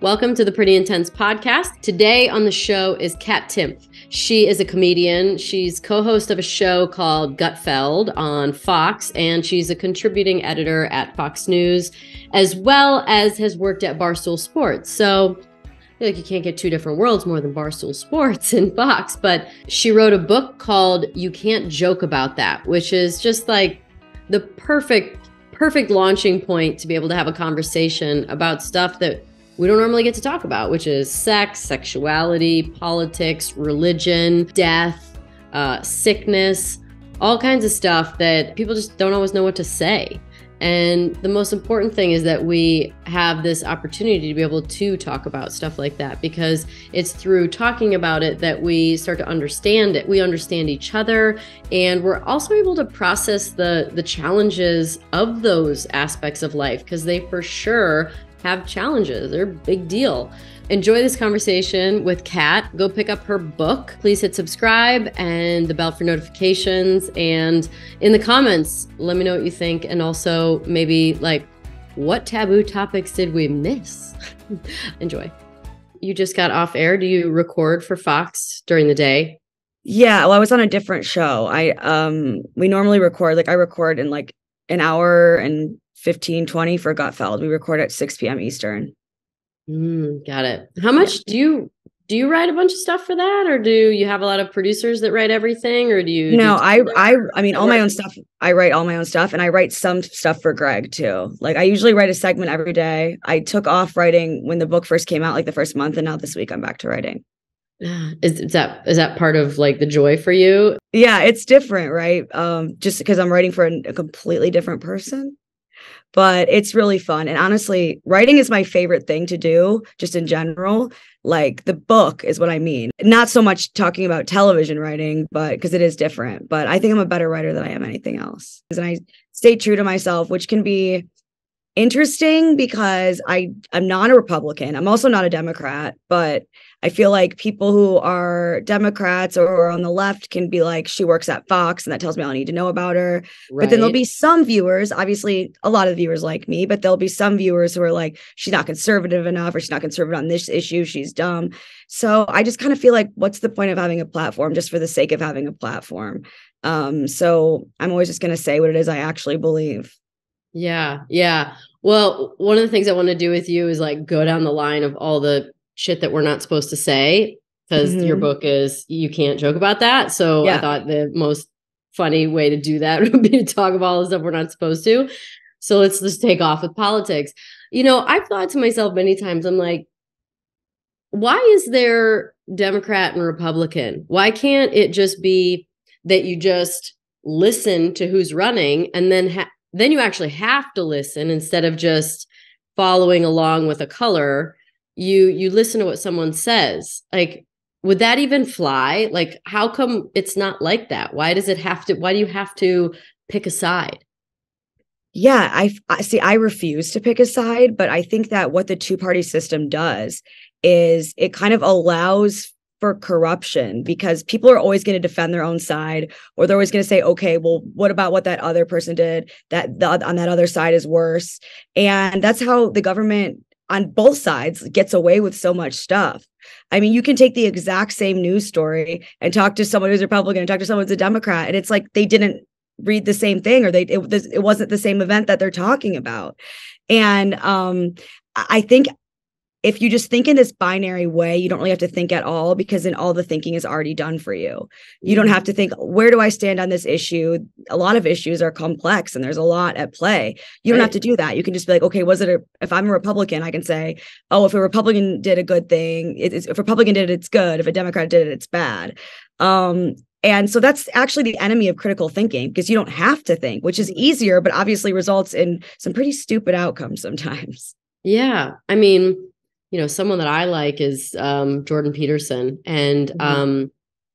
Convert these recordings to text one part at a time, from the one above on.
Welcome to the Pretty Intense podcast. Today on the show is Kat Timpf. She is a comedian. She's co host of a show called Gutfeld on Fox, and she's a contributing editor at Fox News, as well as has worked at Barstool Sports. So, like you can't get two different worlds more than Barstool Sports and Fox, but she wrote a book called You Can't Joke About That, which is just like the perfect perfect launching point to be able to have a conversation about stuff that we don't normally get to talk about, which is sex, sexuality, politics, religion, death, uh, sickness, all kinds of stuff that people just don't always know what to say. And the most important thing is that we have this opportunity to be able to talk about stuff like that because it's through talking about it that we start to understand it. We understand each other and we're also able to process the the challenges of those aspects of life because they for sure have challenges. They're a big deal. Enjoy this conversation with Kat. Go pick up her book. Please hit subscribe and the bell for notifications. And in the comments, let me know what you think. And also, maybe like, what taboo topics did we miss? Enjoy. You just got off air. Do you record for Fox during the day? Yeah, well, I was on a different show. I um we normally record like I record in like an hour and 15, 20 for Gutfeld. We record at 6 p.m. Eastern. Mm, got it. How much do you do you write a bunch of stuff for that or do you have a lot of producers that write everything or do you No, do I I I mean all my own stuff. I write all my own stuff and I write some stuff for Greg too. Like I usually write a segment every day. I took off writing when the book first came out like the first month and now this week I'm back to writing. Is, is that is that part of like the joy for you? Yeah, it's different, right? Um just because I'm writing for a completely different person but it's really fun. And honestly, writing is my favorite thing to do just in general. Like the book is what I mean. Not so much talking about television writing, but because it is different. But I think I'm a better writer than I am anything else. And I stay true to myself, which can be interesting because I I'm not a Republican. I'm also not a Democrat, but I feel like people who are Democrats or on the left can be like, she works at Fox and that tells me all I need to know about her. Right. But then there'll be some viewers, obviously a lot of viewers like me, but there'll be some viewers who are like, she's not conservative enough or she's not conservative on this issue. She's dumb. So I just kind of feel like, what's the point of having a platform just for the sake of having a platform? Um, so I'm always just going to say what it is I actually believe. Yeah. Yeah. Well, one of the things I want to do with you is like go down the line of all the shit that we're not supposed to say because mm-hmm. your book is you can't joke about that. So yeah. I thought the most funny way to do that would be to talk about all the stuff we're not supposed to. So let's just take off with politics. You know, I've thought to myself many times, I'm like, why is there Democrat and Republican? Why can't it just be that you just listen to who's running and then ha- then you actually have to listen instead of just following along with a color you you listen to what someone says like would that even fly? Like how come it's not like that? Why does it have to why do you have to pick a side? Yeah i, I see i refuse to pick a side but i think that what the two party system does is it kind of allows for corruption because people are always going to defend their own side or they're always going to say okay well what about what that other person did? That the, on that other side is worse. And that's how the government on both sides gets away with so much stuff. I mean, you can take the exact same news story and talk to someone who's Republican and talk to someone who's a Democrat, and it's like they didn't read the same thing or they it, it wasn't the same event that they're talking about. And um, I think if you just think in this binary way, you don't really have to think at all because then all the thinking is already done for you. You don't mm-hmm. have to think, where do I stand on this issue? A lot of issues are complex and there's a lot at play. You don't right. have to do that. You can just be like, okay, was it a, if I'm a Republican, I can say, oh, if a Republican did a good thing, it's, if a Republican did it, it's good. If a Democrat did it, it's bad. Um, and so that's actually the enemy of critical thinking because you don't have to think, which is easier, but obviously results in some pretty stupid outcomes sometimes. Yeah. I mean, you know, someone that I like is um, Jordan Peterson, and mm-hmm. um,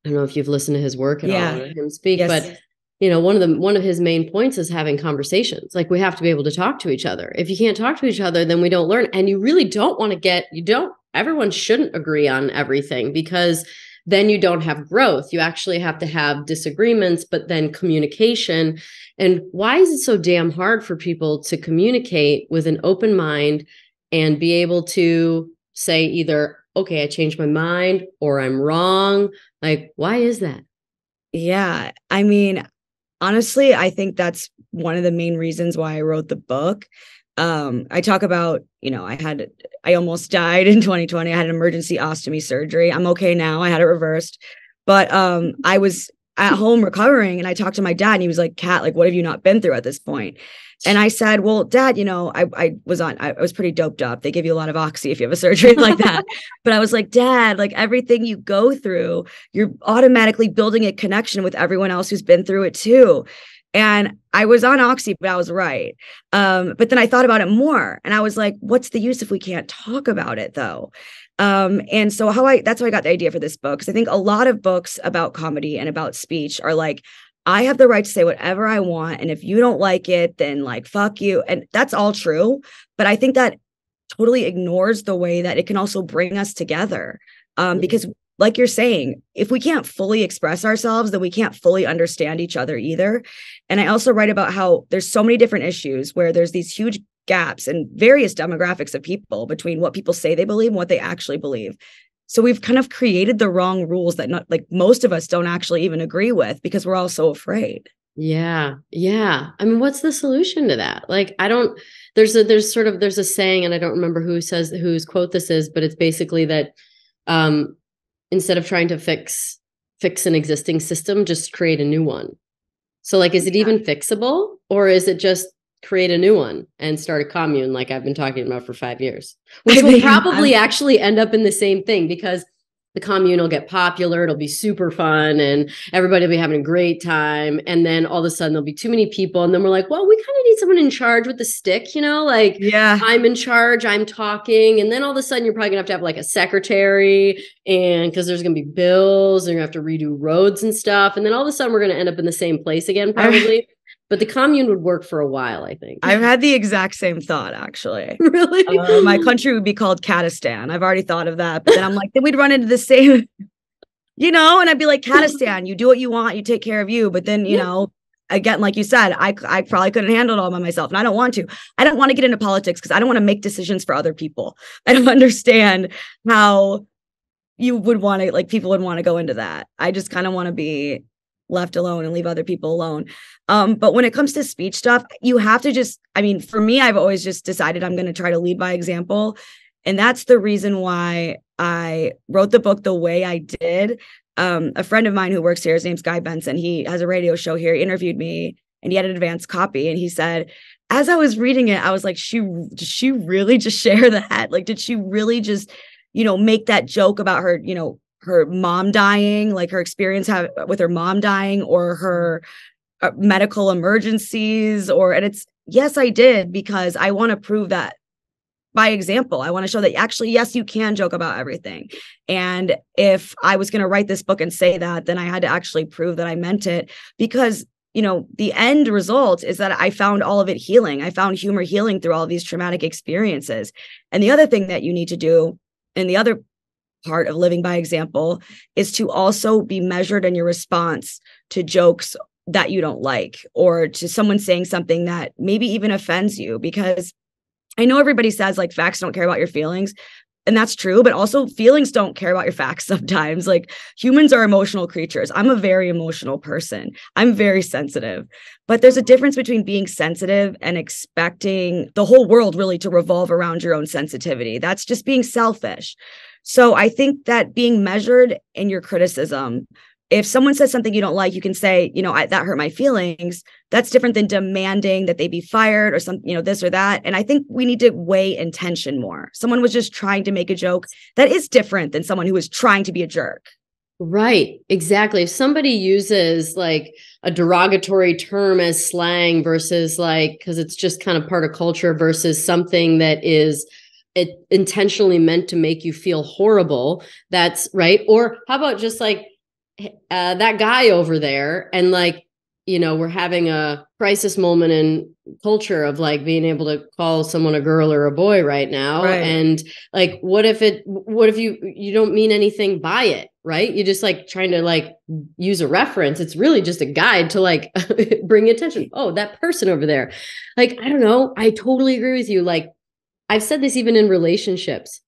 I don't know if you've listened to his work at yeah. all, him speak, yes. but you know, one of the one of his main points is having conversations. Like we have to be able to talk to each other. If you can't talk to each other, then we don't learn. And you really don't want to get you don't. Everyone shouldn't agree on everything because then you don't have growth. You actually have to have disagreements, but then communication. And why is it so damn hard for people to communicate with an open mind and be able to say either, okay, I changed my mind or I'm wrong? Like, why is that? Yeah. I mean, honestly, I think that's one of the main reasons why I wrote the book. Um, I talk about, you know, I had, I almost died in 2020. I had an emergency ostomy surgery. I'm okay now. I had it reversed. But um, I was at home recovering and I talked to my dad and he was like, Kat, like, what have you not been through at this point? And I said, Well, dad, you know, I, I was on, I, I was pretty doped up. They give you a lot of oxy if you have a surgery like that. but I was like, Dad, like everything you go through, you're automatically building a connection with everyone else who's been through it too. And I was on oxy, but I was right. Um, but then I thought about it more and I was like, what's the use if we can't talk about it though? Um, and so how I that's how I got the idea for this book. Because I think a lot of books about comedy and about speech are like, I have the right to say whatever I want. And if you don't like it, then like fuck you. And that's all true. But I think that totally ignores the way that it can also bring us together. Um, mm-hmm. because like you're saying, if we can't fully express ourselves, then we can't fully understand each other either. And I also write about how there's so many different issues where there's these huge gaps and various demographics of people between what people say they believe and what they actually believe. So we've kind of created the wrong rules that not like most of us don't actually even agree with because we're all so afraid. Yeah. Yeah. I mean, what's the solution to that? Like, I don't, there's a, there's sort of, there's a saying, and I don't remember who says, whose quote this is, but it's basically that um, instead of trying to fix, fix an existing system, just create a new one. So, like, is it yeah. even fixable or is it just create a new one and start a commune like I've been talking about for five years, which will probably actually end up in the same thing because the commune will get popular. It'll be super fun and everybody will be having a great time. And then all of a sudden there'll be too many people. And then we're like, well, we kind of need someone in charge with the stick, you know, like, yeah, I'm in charge, I'm talking. And then all of a sudden you're probably gonna have to have like a secretary and because there's gonna be bills and you're gonna have to redo roads and stuff. And then all of a sudden we're gonna end up in the same place again, probably. But the commune would work for a while i think. I've had the exact same thought actually. Really? Uh, my country would be called katistan. I've already thought of that but then i'm like then we'd run into the same you know? And i'd be like katistan you do what you want you take care of you. But then you yeah. know again like you said i i probably couldn't handle it all by myself and i don't want to. I don't want to get into politics because i don't want to make decisions for other people. I don't understand how you would want to like people would want to go into that. I just kind of want to be left alone and leave other people alone. Um, but when it comes to speech stuff, you have to just, I mean, for me, I've always just decided I'm going to try to lead by example. And that's the reason why I wrote the book the way I did. Um, a friend of mine who works here, his name's Guy Benson. He has a radio show here. He interviewed me and he had an advanced copy. And he said, as I was reading it, I was like, she did she really just share that? Like, did she really just, you know, make that joke about her, you know, her mom dying, like her experience have, with her mom dying, or her uh, medical emergencies, or and it's yes, I did because I want to prove that by example. I want to show that actually, yes, you can joke about everything. And if I was going to write this book and say that, then I had to actually prove that I meant it because you know the end result is that i found all of it healing i found humor healing through all of these traumatic experiences and the other thing that you need to do and the other part of living by example is to also be measured in your response to jokes that you don't like or to someone saying something that maybe even offends you because I know everybody says like facts don't care about your feelings and that's true but also feelings don't care about your facts sometimes. Like humans are emotional creatures. I'm a very emotional person. I'm very sensitive. But there's a difference between being sensitive and expecting the whole world really to revolve around your own sensitivity. That's just being selfish so I think that being measured in your criticism, if someone says something you don't like, you can say, you know, I, that hurt my feelings. That's different than demanding that they be fired or some, you know, this or that. And I think we need to weigh intention more. Someone was just trying to make a joke. That is different than someone who was trying to be a jerk. Right, exactly. If somebody uses like a derogatory term as slang versus like, because it's just kind of part of culture versus something that is it intentionally meant to make you feel horrible that's right? Or how about just like uh, that guy over there and like you know we're having a crisis moment in culture of like being able to call someone a girl or a boy right now right. and like what if it what if you you don't mean anything by it right? You're just like trying to like use a reference. It's really just a guide to like bring attention. Oh that person over there. Like i don't know. I totally agree with you. Like I've said this even in relationships.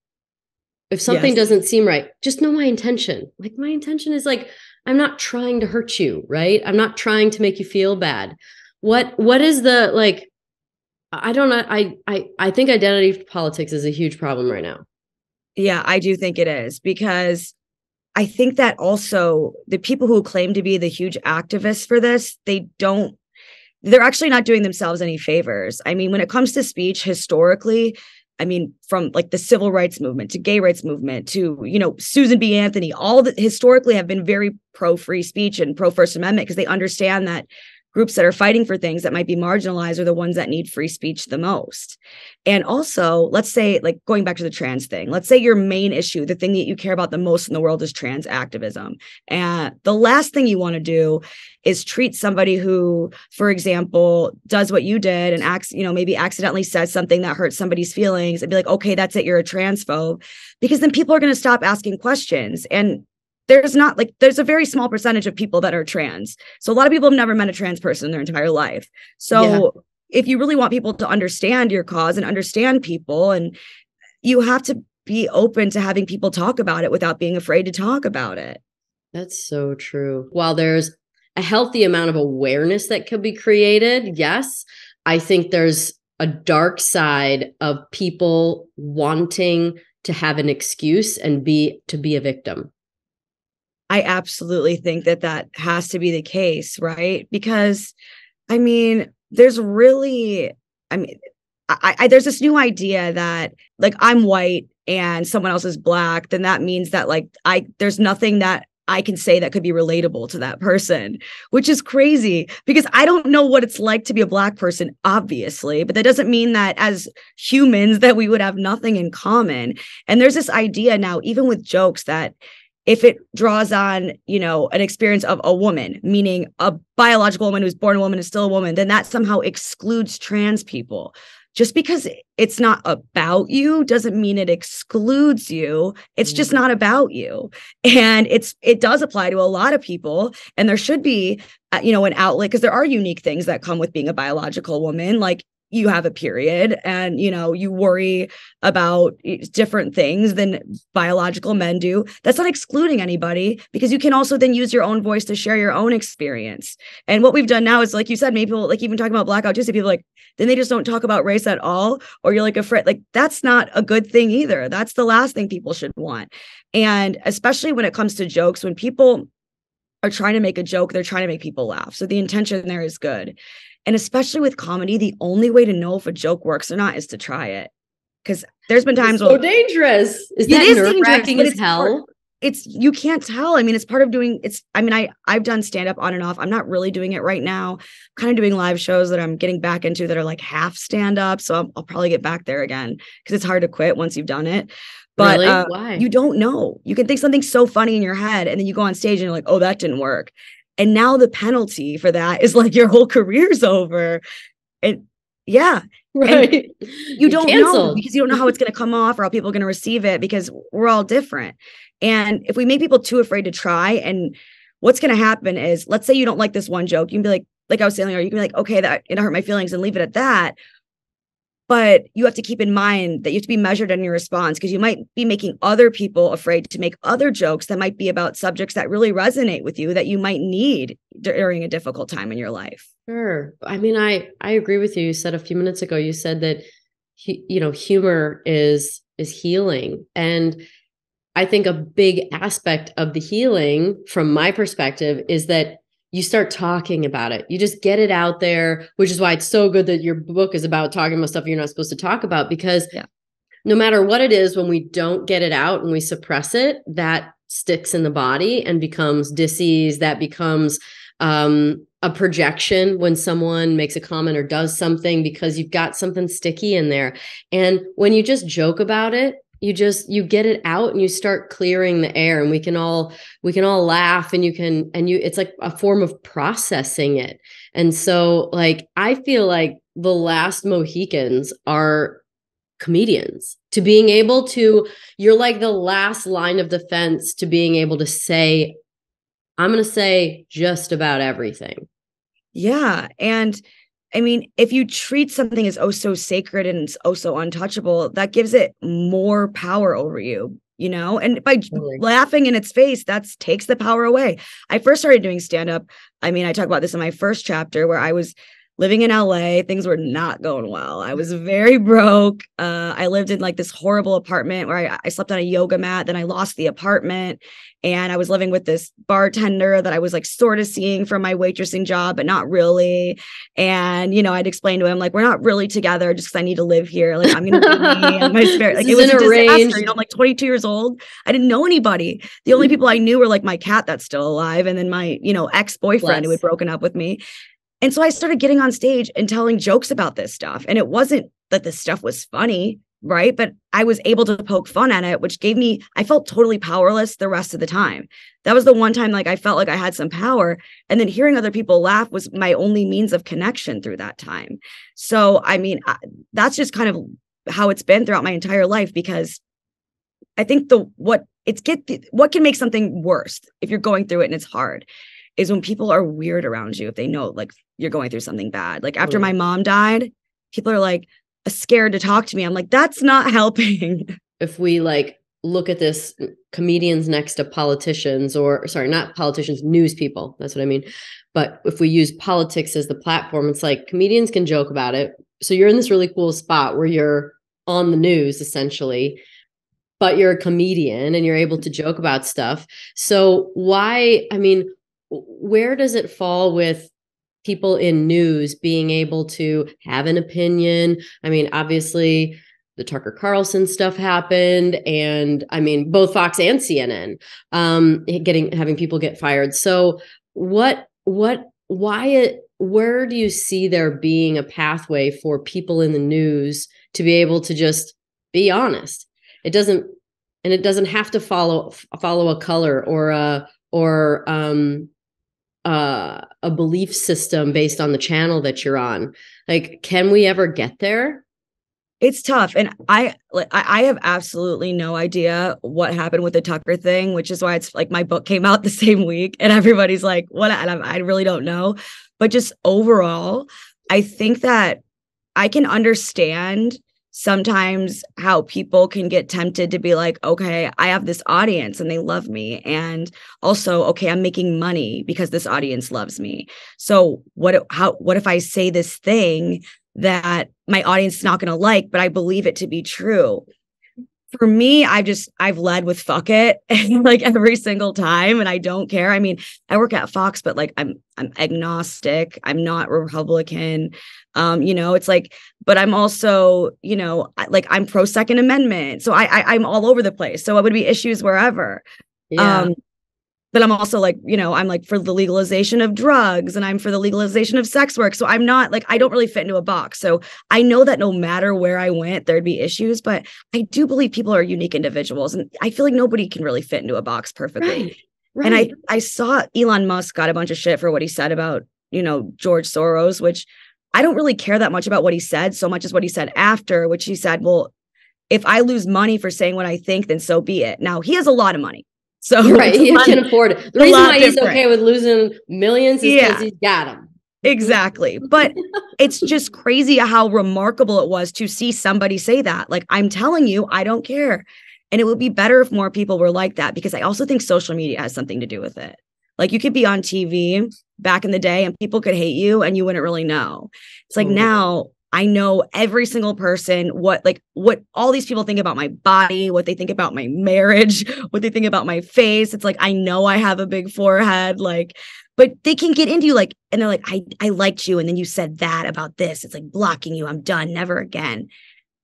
if something Yes. doesn't seem right, just know my intention. Like my intention is like I'm not trying to hurt you, right? I'm not trying to make you feel bad. What what is the like I don't know I I I think identity politics is a huge problem right now. Yeah, I do think it is because I think that also the people who claim to be the huge activists for this, they don't they're actually not doing themselves any favors. I mean, when it comes to speech historically, I mean, from like the civil rights movement to gay rights movement to, you know, Susan B. Anthony, all that historically have been very pro free speech and pro First Amendment because they understand that groups that are fighting for things that might be marginalized are the ones that need free speech the most. And also, let's say, like going back to the trans thing, let's say your main issue, the thing that you care about the most in the world is trans activism. And the last thing you want to do is treat somebody who, for example, does what you did and acts, you know, maybe accidentally says something that hurts somebody's feelings and be like, okay, that's it, you're a transphobe. Because then people are going to stop asking questions. And there's not like there's a very small percentage of people that are trans. So a lot of people have never met a trans person in their entire life. So Yeah. If you really want people to understand your cause and understand people and you have to be open to having people talk about it without being afraid to talk about it. That's so true. While there's a healthy amount of awareness that could be created, yes, I think there's a dark side of people wanting to have an excuse and be to be a victim. I absolutely think that that has to be the case, right? Because I mean, there's really, I mean, I, I there's this new idea that like I'm white and someone else is black, then that means that like I there's nothing that I can say that could be relatable to that person, which is crazy because I don't know what it's like to be a black person, obviously, but that doesn't mean that as humans that we would have nothing in common. And there's this idea now, even with jokes, that if it draws on, you know, an experience of a woman, meaning a biological woman who's born a woman is still a woman, then that somehow excludes trans people. Just because it's not about you doesn't mean it excludes you. It's just not about you. And it's it does apply to a lot of people and there should be uh, you know an outlet because there are unique things that come with being a biological woman like you have a period and you know you worry about eh, different things than biological men do that's not excluding anybody because you can also then use your own voice to share your own experience. And what we've done now is like you said maybe people like even talking about blackout just people like then they just don't talk about race at all or you're like afraid like that's not a good thing either. That's the last thing people should want. And especially when it comes to jokes when people are trying to make a joke they're trying to make people laugh so the intention there is good and especially with comedy, the only way to know if a joke works or not is to try it. Because there's been times so when dangerous. Is It that is dangerous, nerve wracking as hell? hard. it's you can't tell. I mean, it's part of doing it's I mean, I I've done stand up on and off. I'm not really doing it right now. kind of doing live shows that I'm getting back into that are like half stand up. So I'll, I'll probably get back there again because it's hard to quit once you've done it. But really? uh, Why? you don't know. You can think something's so funny in your head, and then you go on stage and you're like, oh, that didn't work. And now the penalty for that is like your whole career's over. And yeah, right. you don't know because you don't know how it's going to come off or how people are going to receive it because we're all different. And if we make people too afraid to try, and what's going to happen is, let's say you don't like this one joke, you can be like, like I was saying earlier, you can be like, okay, that it hurt my feelings and leave it at that. But you have to keep in mind that you have to be measured in your response because you might be making other people afraid to make other jokes that might be about subjects that really resonate with you that you might need during a difficult time in your life. Sure. I mean, I I agree with you. You said a few minutes ago. You said that you know humor is is healing, and I think a big aspect of the healing, from my perspective, is that you start talking about it. You just get it out there, which is why it's so good that your book is about talking about stuff you're not supposed to talk about. Because Yeah. no matter what it is, when we don't get it out and we suppress it, that sticks in the body and becomes disease. That becomes um, a projection when someone makes a comment or does something because you've got something sticky in there. And when you just joke about it, you just you get it out and you start clearing the air and we can all we can all laugh and you can and you it's like a form of processing it. And so like I feel like the last Mohicans are comedians to being able to you're like the last line of defense to being able to say I'm going to say just about everything. Yeah. And I mean, if you treat something as oh so sacred and it's oh so untouchable, that gives it more power over you. you know? And by laughing in its face that takes the power away. I first started doing stand up i mean i talk about this in my first chapter where i was living in LA, things were not going well. I was very broke. Uh, I lived in like this horrible apartment where I, I, slept on a yoga mat. Then I lost the apartment and I was living with this bartender that I was like sort of seeing from my waitressing job, but not really. And, you know, I'd explain to him, like, we're not really together just because I need to live here. Like, I'm going to be me my spirit. Like, it was a disaster. You know, I'm like 22 years old. I didn't know anybody. The only people I knew were like my cat that's still alive and then my, you know, ex boyfriend who had broken up with me. And so I started getting on stage and telling jokes about this stuff. And it wasn't that the stuff was funny, right? But I was able to poke fun at it, which gave me, I felt totally powerless the rest of the time. That was the one time like I felt like I had some power. And then hearing other people laugh was my only means of connection through that time. So, I mean, I, that's just kind of how it's been throughout my entire life because I think the what it's get the, what can make something worse if you're going through it and it's hard is when people are weird around you if they know like you're going through something bad. Like after my mom died, people are like scared to talk to me. I'm like, that's not helping. If we like look at this mm, comedians next to politicians or sorry, not politicians, news people. That's what I mean. But if we use politics as the platform, it's like comedians can joke about it. So you're in this really cool spot where you're on the news essentially but you're a comedian and you're able to joke about stuff. So why, I mean, where does it fall with people in news being able to have an opinion? I mean, obviously, the Tucker Carlson stuff happened, and I mean, both Fox and CNN um, getting having people get fired. So, what, what, why it? Where do you see there being a pathway for people in the news to be able to just be honest? It doesn't, and it doesn't have to follow follow a color or a or um uh, a belief system based on the channel that you're on. Like, can we ever get there? It's tough, and I like I have absolutely no idea what happened with the Tucker thing, which is why it's like my book came out the same week, and everybody's like, "What?" And I, I really don't know. But just overall, I think that I can understand sometimes how people can get tempted to be like, okay, I have this audience and they love me. And also, okay, I'm making money because this audience loves me. So what how what if I say this thing that my audience is not going to like, but I believe it to be true? for me, I've just I've led with fuck it like every single time and I don't care. I mean, I work at Fox, but like I'm I'm agnostic. I'm not Republican. Um, you know, it's like, but I'm also, you know, like I'm pro Second Amendment. So I, I I'm all over the place. So it would be issues wherever. Yeah. Um, but I'm also like, you know, I'm like for the legalization of drugs and I'm for the legalization of sex work. So I'm not like, I don't really fit into a box. So I know that no matter where I went, there'd be issues, but I do believe people are unique individuals. And I feel like nobody can really fit into a box perfectly. Right, right. And I, I saw Elon Musk got a bunch of shit for what he said about, you know, George Soros, which I don't really care that much about what he said so much as what he said after, which he said, well, if I lose money for saying what I think, then so be it. Now he has a lot of money. So right, he can afford it. The reason why he's different. okay with losing millions is because yeah. he's got them. Exactly. But it's just crazy how remarkable it was to see somebody say that. Like, I'm telling you, I don't care. And it would be better if more people were like that because I also think social media has something to do with it. Like, you could be on TV back in the day and people could hate you and you wouldn't really know. It's like mm-hmm. now I know every single person what like what all these people think about my body, what they think about my marriage, what they think about my face. It's like I know I have a big forehead like but they can get into you like and they're like I I liked you and then you said that about this. It's like blocking you. I'm done, never again.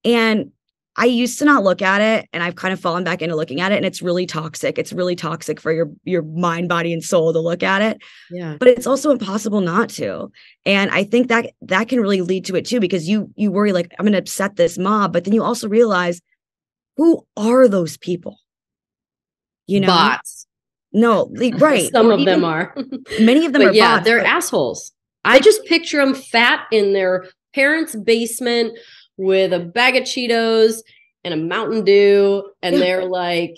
And I used to not look at it and I've kind of fallen back into looking at it and it's really toxic. It's really toxic for your your mind, body and soul to look at it. Yeah. But it's also impossible not to. And I think that that can really lead to it too because you you worry like I'm going to upset this mob, but then you also realize who are those people? You know? Bots. No, right. Some of them are. many of them but are yeah, bots, they're but- assholes. I just picture them fat in their parents' basement with a bag of Cheetos and a Mountain Dew, and they're like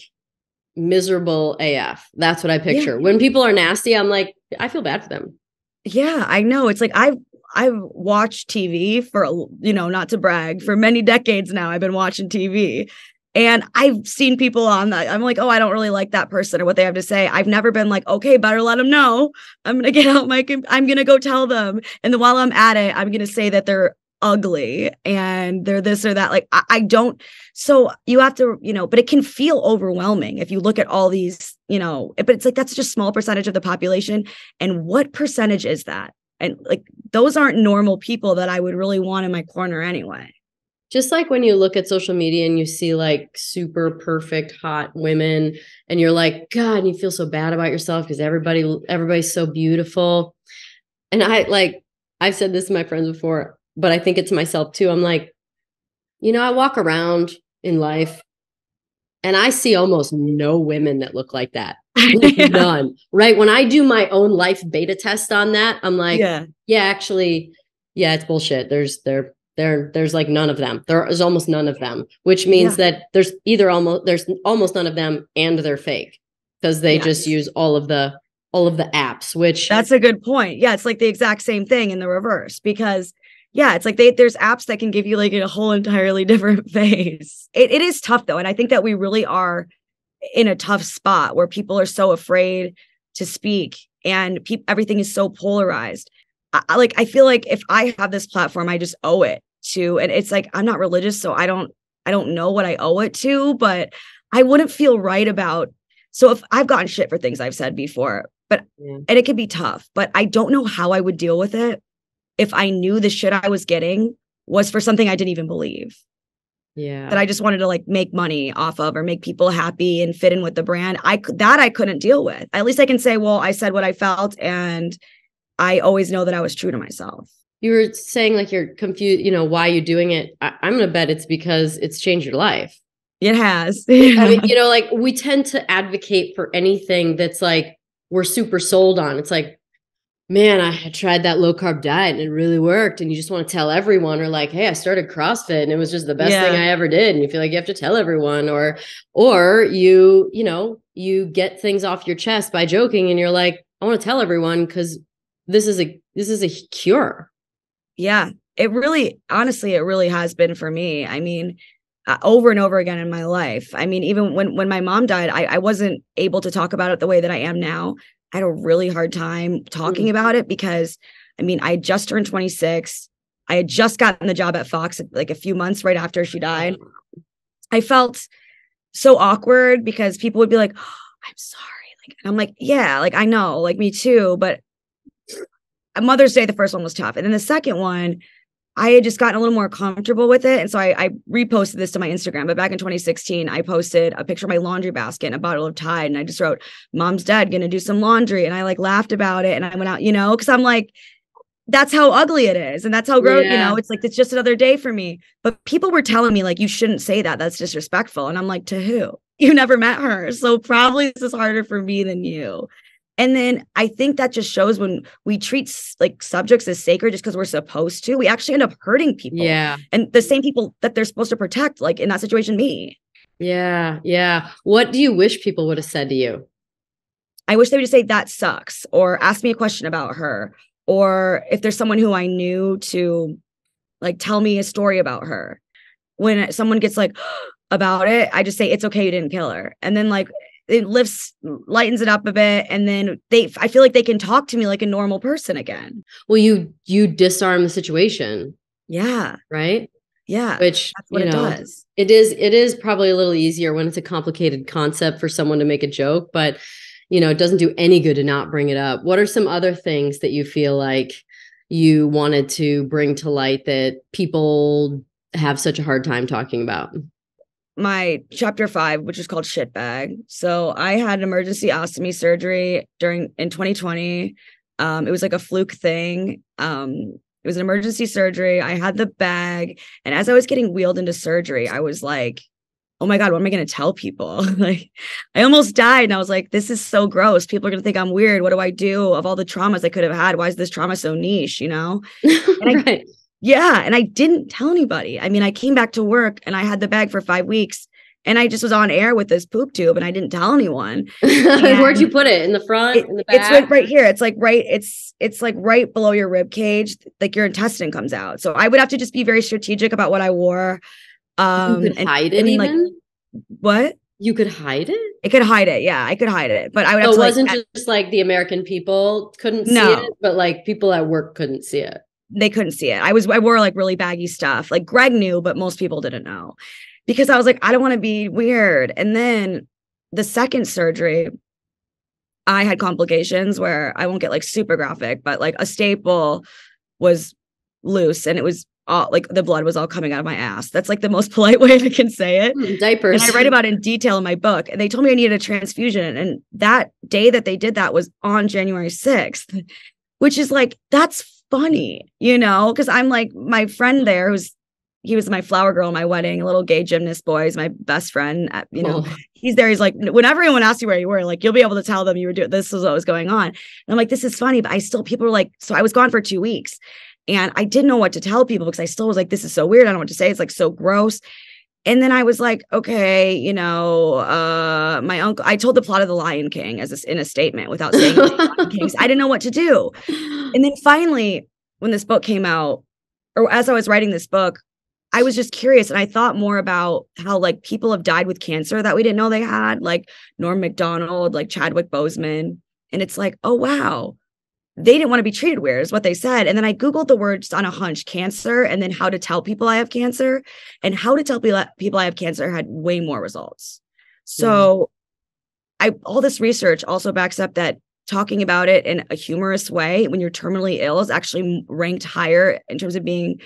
miserable AF. That's what I picture. Yeah. When people are nasty, I'm like, I feel bad for them. Yeah, I know. It's like I've I've watched TV for you know, not to brag, for many decades now. I've been watching TV. And I've seen people on that. I'm like, oh, I don't really like that person or what they have to say. I've never been like, okay, better let them know. I'm gonna get out my. I'm gonna go tell them. And then while I'm at it, I'm gonna say that they're ugly and they're this or that. Like I, I don't. So you have to, you know. But it can feel overwhelming if you look at all these, you know. But it's like that's just a small percentage of the population. And what percentage is that? And like those aren't normal people that I would really want in my corner anyway just like when you look at social media and you see like super perfect hot women and you're like god and you feel so bad about yourself because everybody everybody's so beautiful and i like i've said this to my friends before but i think it's myself too. I'm like you know i walk around in life and i see almost no women that look like that. None right? When i do my own life beta test on that i'm like yeah. yeah actually yeah it's bullshit. There's there there there's like none of them. There is almost none of them which means yeah. that there's either almost there's almost none of them and they're fake because they yes. just use all of the all of the apps which that's a good point. Yeah it's like the exact same thing in the reverse because yeah it's like they there's apps that can give you like a whole entirely different face. It, it is tough though and i think that we really are in a tough spot where people are so afraid to speak and pe- everything is so polarized. I, like I feel like if I have this platform, I just owe it to and it's like i'm not religious so i don't i don't know what i owe it to but i wouldn't feel right about so if i've gotten shit for things i've said before but yeah. and it can be tough but i don't know how i would deal with it if i knew the shit i was getting was for something i didn't even believe yeah that i just wanted to like make money off of or make people happy and fit in with the brand i that i couldn't deal with at least i can say well i said what i felt and i always know that i was true to myself you were saying like you're confused, you know, why you're doing it. I- am gonna bet it's because it's changed your life. It has. I mean, you know, like we tend to advocate for anything that's like we're super sold on. It's like, man, I tried that low carb diet and it really worked. And you just want to tell everyone, or like, hey, I started CrossFit and it was just the best yeah. thing I ever did. And you feel like you have to tell everyone, or or you, you know, you get things off your chest by joking and you're like, I want to tell everyone because this is a this is a cure yeah, it really, honestly, it really has been for me. I mean, uh, over and over again in my life. I mean, even when when my mom died, I, I wasn't able to talk about it the way that I am now. I had a really hard time talking mm. about it because, I mean, I just turned 26. I had just gotten the job at Fox like a few months right after she died. I felt so awkward because people would be like, oh, "I'm sorry," like, I'm like, "Yeah, like I know, like me too," but Mother's Day, the first one was tough. And then the second one, I had just gotten a little more comfortable with it. And so I, I, reposted this to my Instagram. But back in 2016, I posted a picture of my laundry basket and a bottle of Tide. And I just wrote, Mom's dead, gonna do some laundry. And I like laughed about it. And I went out, you know, because I'm like, that's how ugly it is. And that's how gross, yeah. you know, it's like it's just another day for me. But people were telling me, like, you shouldn't say that. That's disrespectful. And I'm like, to who? You never met her. So probably this is harder for me than you. And then I think that just shows when we treat like subjects as sacred just because we're supposed to, we actually end up hurting people. Yeah. And the same people that they're supposed to protect, like in that situation, me. Yeah. Yeah. What do you wish people would have said to you? I wish they would just say that sucks or ask me a question about her. Or if there's someone who I knew to like tell me a story about her. When someone gets like about it, I just say, it's okay, you didn't kill her. And then like it lifts lightens it up a bit and then they i feel like they can talk to me like a normal person again. Well you you disarm the situation. Yeah. Right? Yeah. Which that's what it know, does. it is it is probably a little easier when it's a complicated concept for someone to make a joke but you know it doesn't do any good to not bring it up. What are some other things that you feel like you wanted to bring to light that people have such a hard time talking about my chapter five, which is called shitbag. So I had an emergency ostomy surgery during in 2020. Um, it was like a fluke thing. Um, it was an emergency surgery. I had the bag, and as I was getting wheeled into surgery, I was like, "Oh my god, what am I going to tell people?" like, I almost died, and I was like, "This is so gross. People are going to think I'm weird. What do I do of all the traumas I could have had? Why is this trauma so niche?" You know? And I, yeah. And I didn't tell anybody. I mean, I came back to work and I had the bag for five weeks and I just was on air with this poop tube and I didn't tell anyone. Where'd you put it? In the front? It, in the back? it's right, right here. It's like right, it's it's like right below your rib cage, like your intestine comes out. So I would have to just be very strategic about what I wore. Um you could hide and, it and even. Like, what? You could hide it? It could hide it. Yeah, I could hide it. But I would So have it to, like, wasn't at- just like the American people couldn't see it, but like people at work couldn't see it. They couldn't see it. I was I wore like really baggy stuff. Like Greg knew, but most people didn't know. Because I was like, I don't want to be weird. And then the second surgery, I had complications where I won't get like super graphic, but like a staple was loose and it was all like the blood was all coming out of my ass. That's like the most polite way I can say it. Hmm, Diapers. And I write about it in detail in my book. And they told me I needed a transfusion. And that day that they did that was on January 6th, which is like, that's funny, you know? Because I'm like, my friend there who's he was my flower girl in my wedding, a little gay gymnast boy, he's my best friend. uh, You know, Oh, he's there. He's like, whenever anyone asks you where you were, like, you'll be able to tell them you were doing this is what was going on. And I'm like, this is funny, but I still, people were like, so I was gone for two weeks and I didn't know what to tell people because I still was like, this is so weird. I don't know what to say. It's like so gross. And then I was like, okay, you know, uh, my uncle, I told the plot of The Lion King as a, in a statement without saying Lion King. 'cause I didn't know what to do. And then finally, when this book came out, or as I was writing this book, I was just curious and I thought more about how like people have died with cancer that we didn't know they had, like Norm MacDonald, like Chadwick Boseman. And it's like, oh wow, they didn't want to be treated weird, is what they said. And then I Googled the words on a hunch, cancer, and then how to tell people I have cancer. And how to tell people people I have cancer had way more results. So I all this research also backs up that talking about it in a humorous way when you're terminally ill is actually ranked higher in terms of being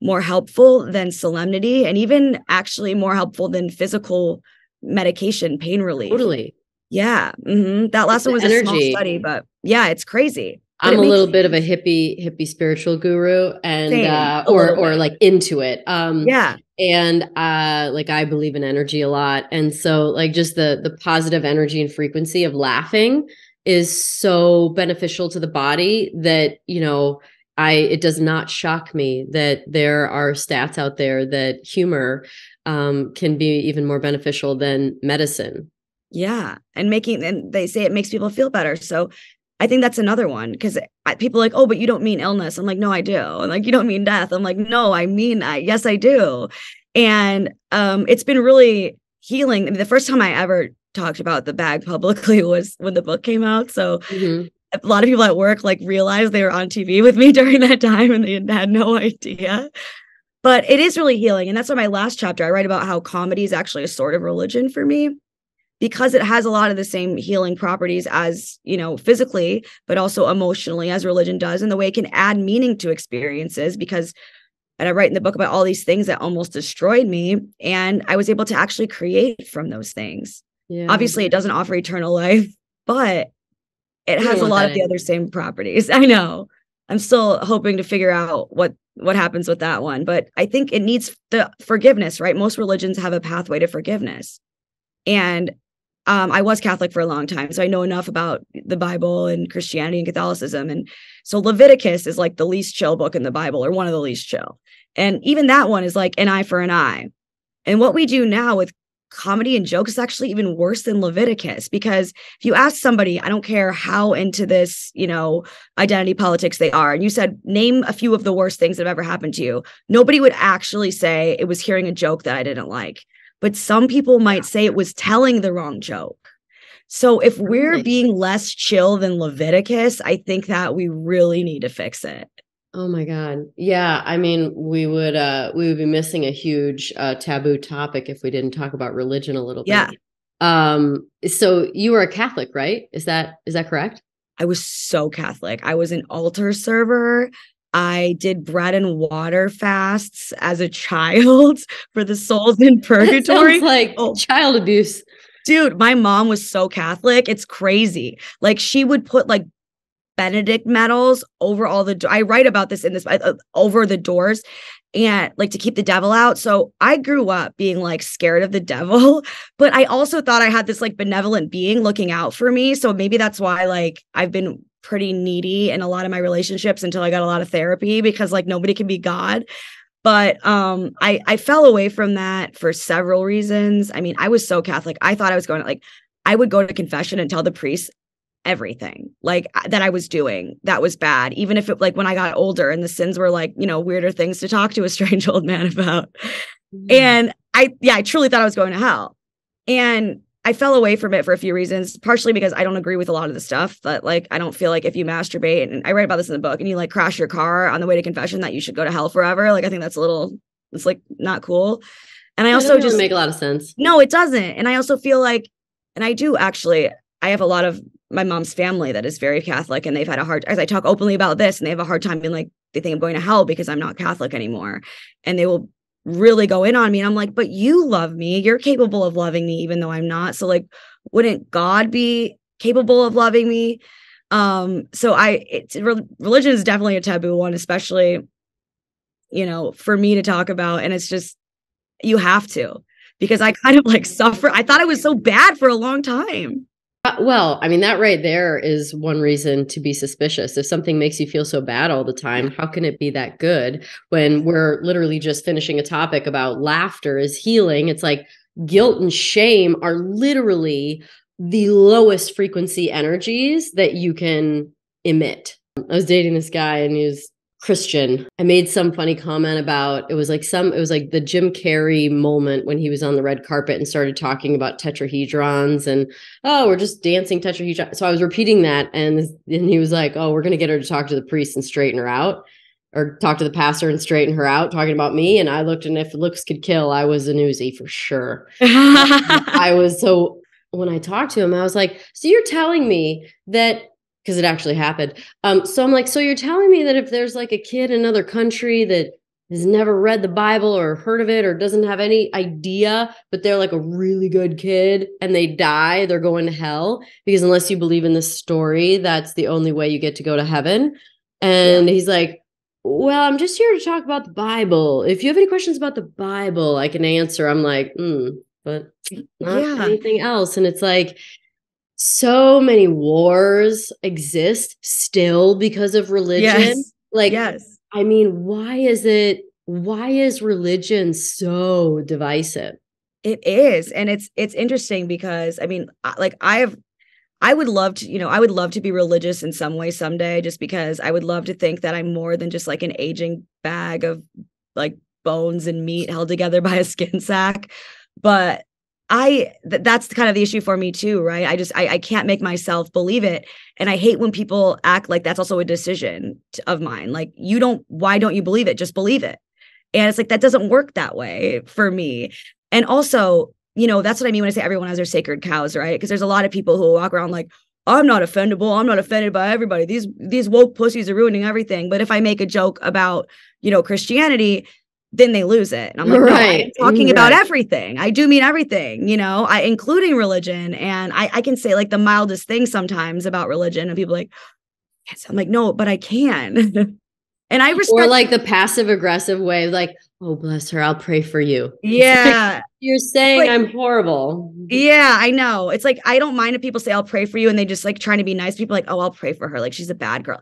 more helpful than solemnity and even actually more helpful than physical medication pain relief. totally. Yeah. mhm. That last the one was a small energy. study, but yeah, it's crazy. I'm a little bit of a hippie, hippie spiritual guru and uh or or like into it. Um Yeah. and uh like i believe in energy a lot and so like just the the positive energy and frequency of laughing is so beneficial to the body that you know i it does not shock me that there are stats out there that humor um can be even more beneficial than medicine Yeah. And making, and they say it makes people feel better. So I think that's another one because people are like, oh, but you don't mean illness. I'm like, no, I do. And like, you don't mean death. I'm like, no, I mean, I, yes, I do. And um, it's been really healing. I mean, the first time I ever talked about the bag publicly was when the book came out. So Mhm. a lot of people at work like realized they were on TV with me during that time and they had no idea. But it is really healing. And that's why my last chapter, I write about how comedy is actually a sort of religion for me because it has a lot of the same healing properties as, you know, physically, but also emotionally as religion does, and the way it can add meaning to experiences. Because, and I write in the book about all these things that almost destroyed me. And I was able to actually create from those things. Yeah. Obviously it doesn't offer eternal life but it has a lot of the other same properties. I know. I'm still hoping to figure out what what happens with that one but i think it needs the forgiveness right? Most religions have a pathway to forgiveness. And um, i was catholic for a long time so i know enough about the bible and christianity and catholicism and so leviticus is like the least chill book in the bible or one of the least chill and even that one is like an eye for an eye and what we do now with comedy and jokes is actually even worse than Leviticus because if you ask somebody, I don't care how into this, you know, identity politics they are, and you said, name a few of the worst things that have ever happened to you, nobody would actually say it was hearing a joke that I didn't like. But some people might say it was telling the wrong joke. So if we're being less chill than Leviticus, I think that we really need to fix it. Oh my God. Yeah. I mean, we would uh we would be missing a huge uh taboo topic if we didn't talk about religion a little bit. Yeah. Um, so you were a Catholic, right? Is that is that correct? I was so Catholic. I was an altar server. I did bread and water fasts as a child for the souls in purgatory. like Oh. child abuse. Dude, my mom was so Catholic. It's crazy. Like she would put like Benedict medals over all the do- I write about this in this uh, over the doors and like to keep the devil out. So I grew up being like scared of the devil, but I also thought I had this like benevolent being looking out for me. So maybe that's why like I've been pretty needy in a lot of my relationships until I got a lot of therapy because like nobody can be God. But um I I fell away from that for several reasons. I mean, I was so Catholic. I thought I was going to like I would go to confession and tell the priest everything like that I was doing that was bad even if it like when I got older and the sins were like you know weirder things to talk to a strange old man about Mm. and I yeah I truly thought I was going to hell and I fell away from it for a few reasons, partially because I don't agree with a lot of the stuff that like I don't feel like if you masturbate and I write about this in the book and you like crash your car on the way to confession that you should go to hell forever. Like I think that's a little it's like not cool. And I also really just make a lot of sense. No, it doesn't. And I also feel like and I do actually I have a lot of my mom's family that is very Catholic and they've had a hard as I talk openly about this and they have a hard time being like they think I'm going to hell because I'm not Catholic anymore. And they will really go in on me. And I'm like, but you love me. You're capable of loving me, even though I'm not. So, like, wouldn't God be capable of loving me? Um, so I, it's religion is definitely a taboo one, especially, you know, for me to talk about. And it's just, you have to, because I kind of like suffer. I thought it was so bad for a long time. Uh, well, I mean, that right there is one reason to be suspicious. If something makes you feel so bad all the time, how can it be that good when we're literally just finishing a topic about laughter is healing? It's like guilt and shame are literally the lowest frequency energies that you can emit. I was dating this guy and he was Christian. I made some funny comment about it was like some it was like the Jim Carrey moment when he was on the red carpet and started talking about tetrahedrons and oh we're just dancing tetrahedron. So I was repeating that and and he was like oh we're gonna get her to talk to the priest and straighten her out or talk to the pastor and straighten her out talking about me and I looked and if looks could kill I was a newsie for sure. I was so when I talked to him I was like so you're telling me that because it actually happened. Um, so I'm like, so you're telling me that if there's like a kid in another country that has never read the Bible or heard of it or doesn't have any idea, but they're like a really good kid and they die, they're going to hell because unless you believe in this story, that's the only way you get to go to heaven. And yeah. he's like, well, I'm just here to talk about the Bible. If you have any questions about the Bible, I can answer. I'm like, hmm, but not yeah. anything else. And it's like, so many wars exist still because of religion. Yes. Like, yes. I mean, why is it, why is religion so divisive? It is. And it's, it's interesting because I mean, like, I have, I would love to, you know, I would love to be religious in some way someday, just because I would love to think that I'm more than just like an aging bag of like bones and meat held together by a skin sack. But I th- that's kind of the issue for me too, right? I just I, I can't make myself believe it, and I hate when people act like that's also a decision of mine. Like you don't, why don't you believe it? Just believe it, and it's like that doesn't work that way for me. And also, you know, that's what I mean when I say everyone has their sacred cows, right? Because there's a lot of people who walk around like, I'm not offendable. I'm not offended by everybody. These these woke pussies are ruining everything. But if I make a joke about, you know, Christianity, then they lose it. And I'm like, right. No, I'm talking right. about everything. I do mean everything, you know, I including religion. And I, I can say like the mildest thing sometimes about religion. And people like, yes. I'm like, no, but I can. and I respect or like the passive aggressive way, like, oh bless her, I'll pray for you. Yeah. You're saying like, I'm horrible. Yeah, I know. It's like I don't mind if people say I'll pray for you and they just like trying to be nice. People like, oh, I'll pray for her. Like she's a bad girl.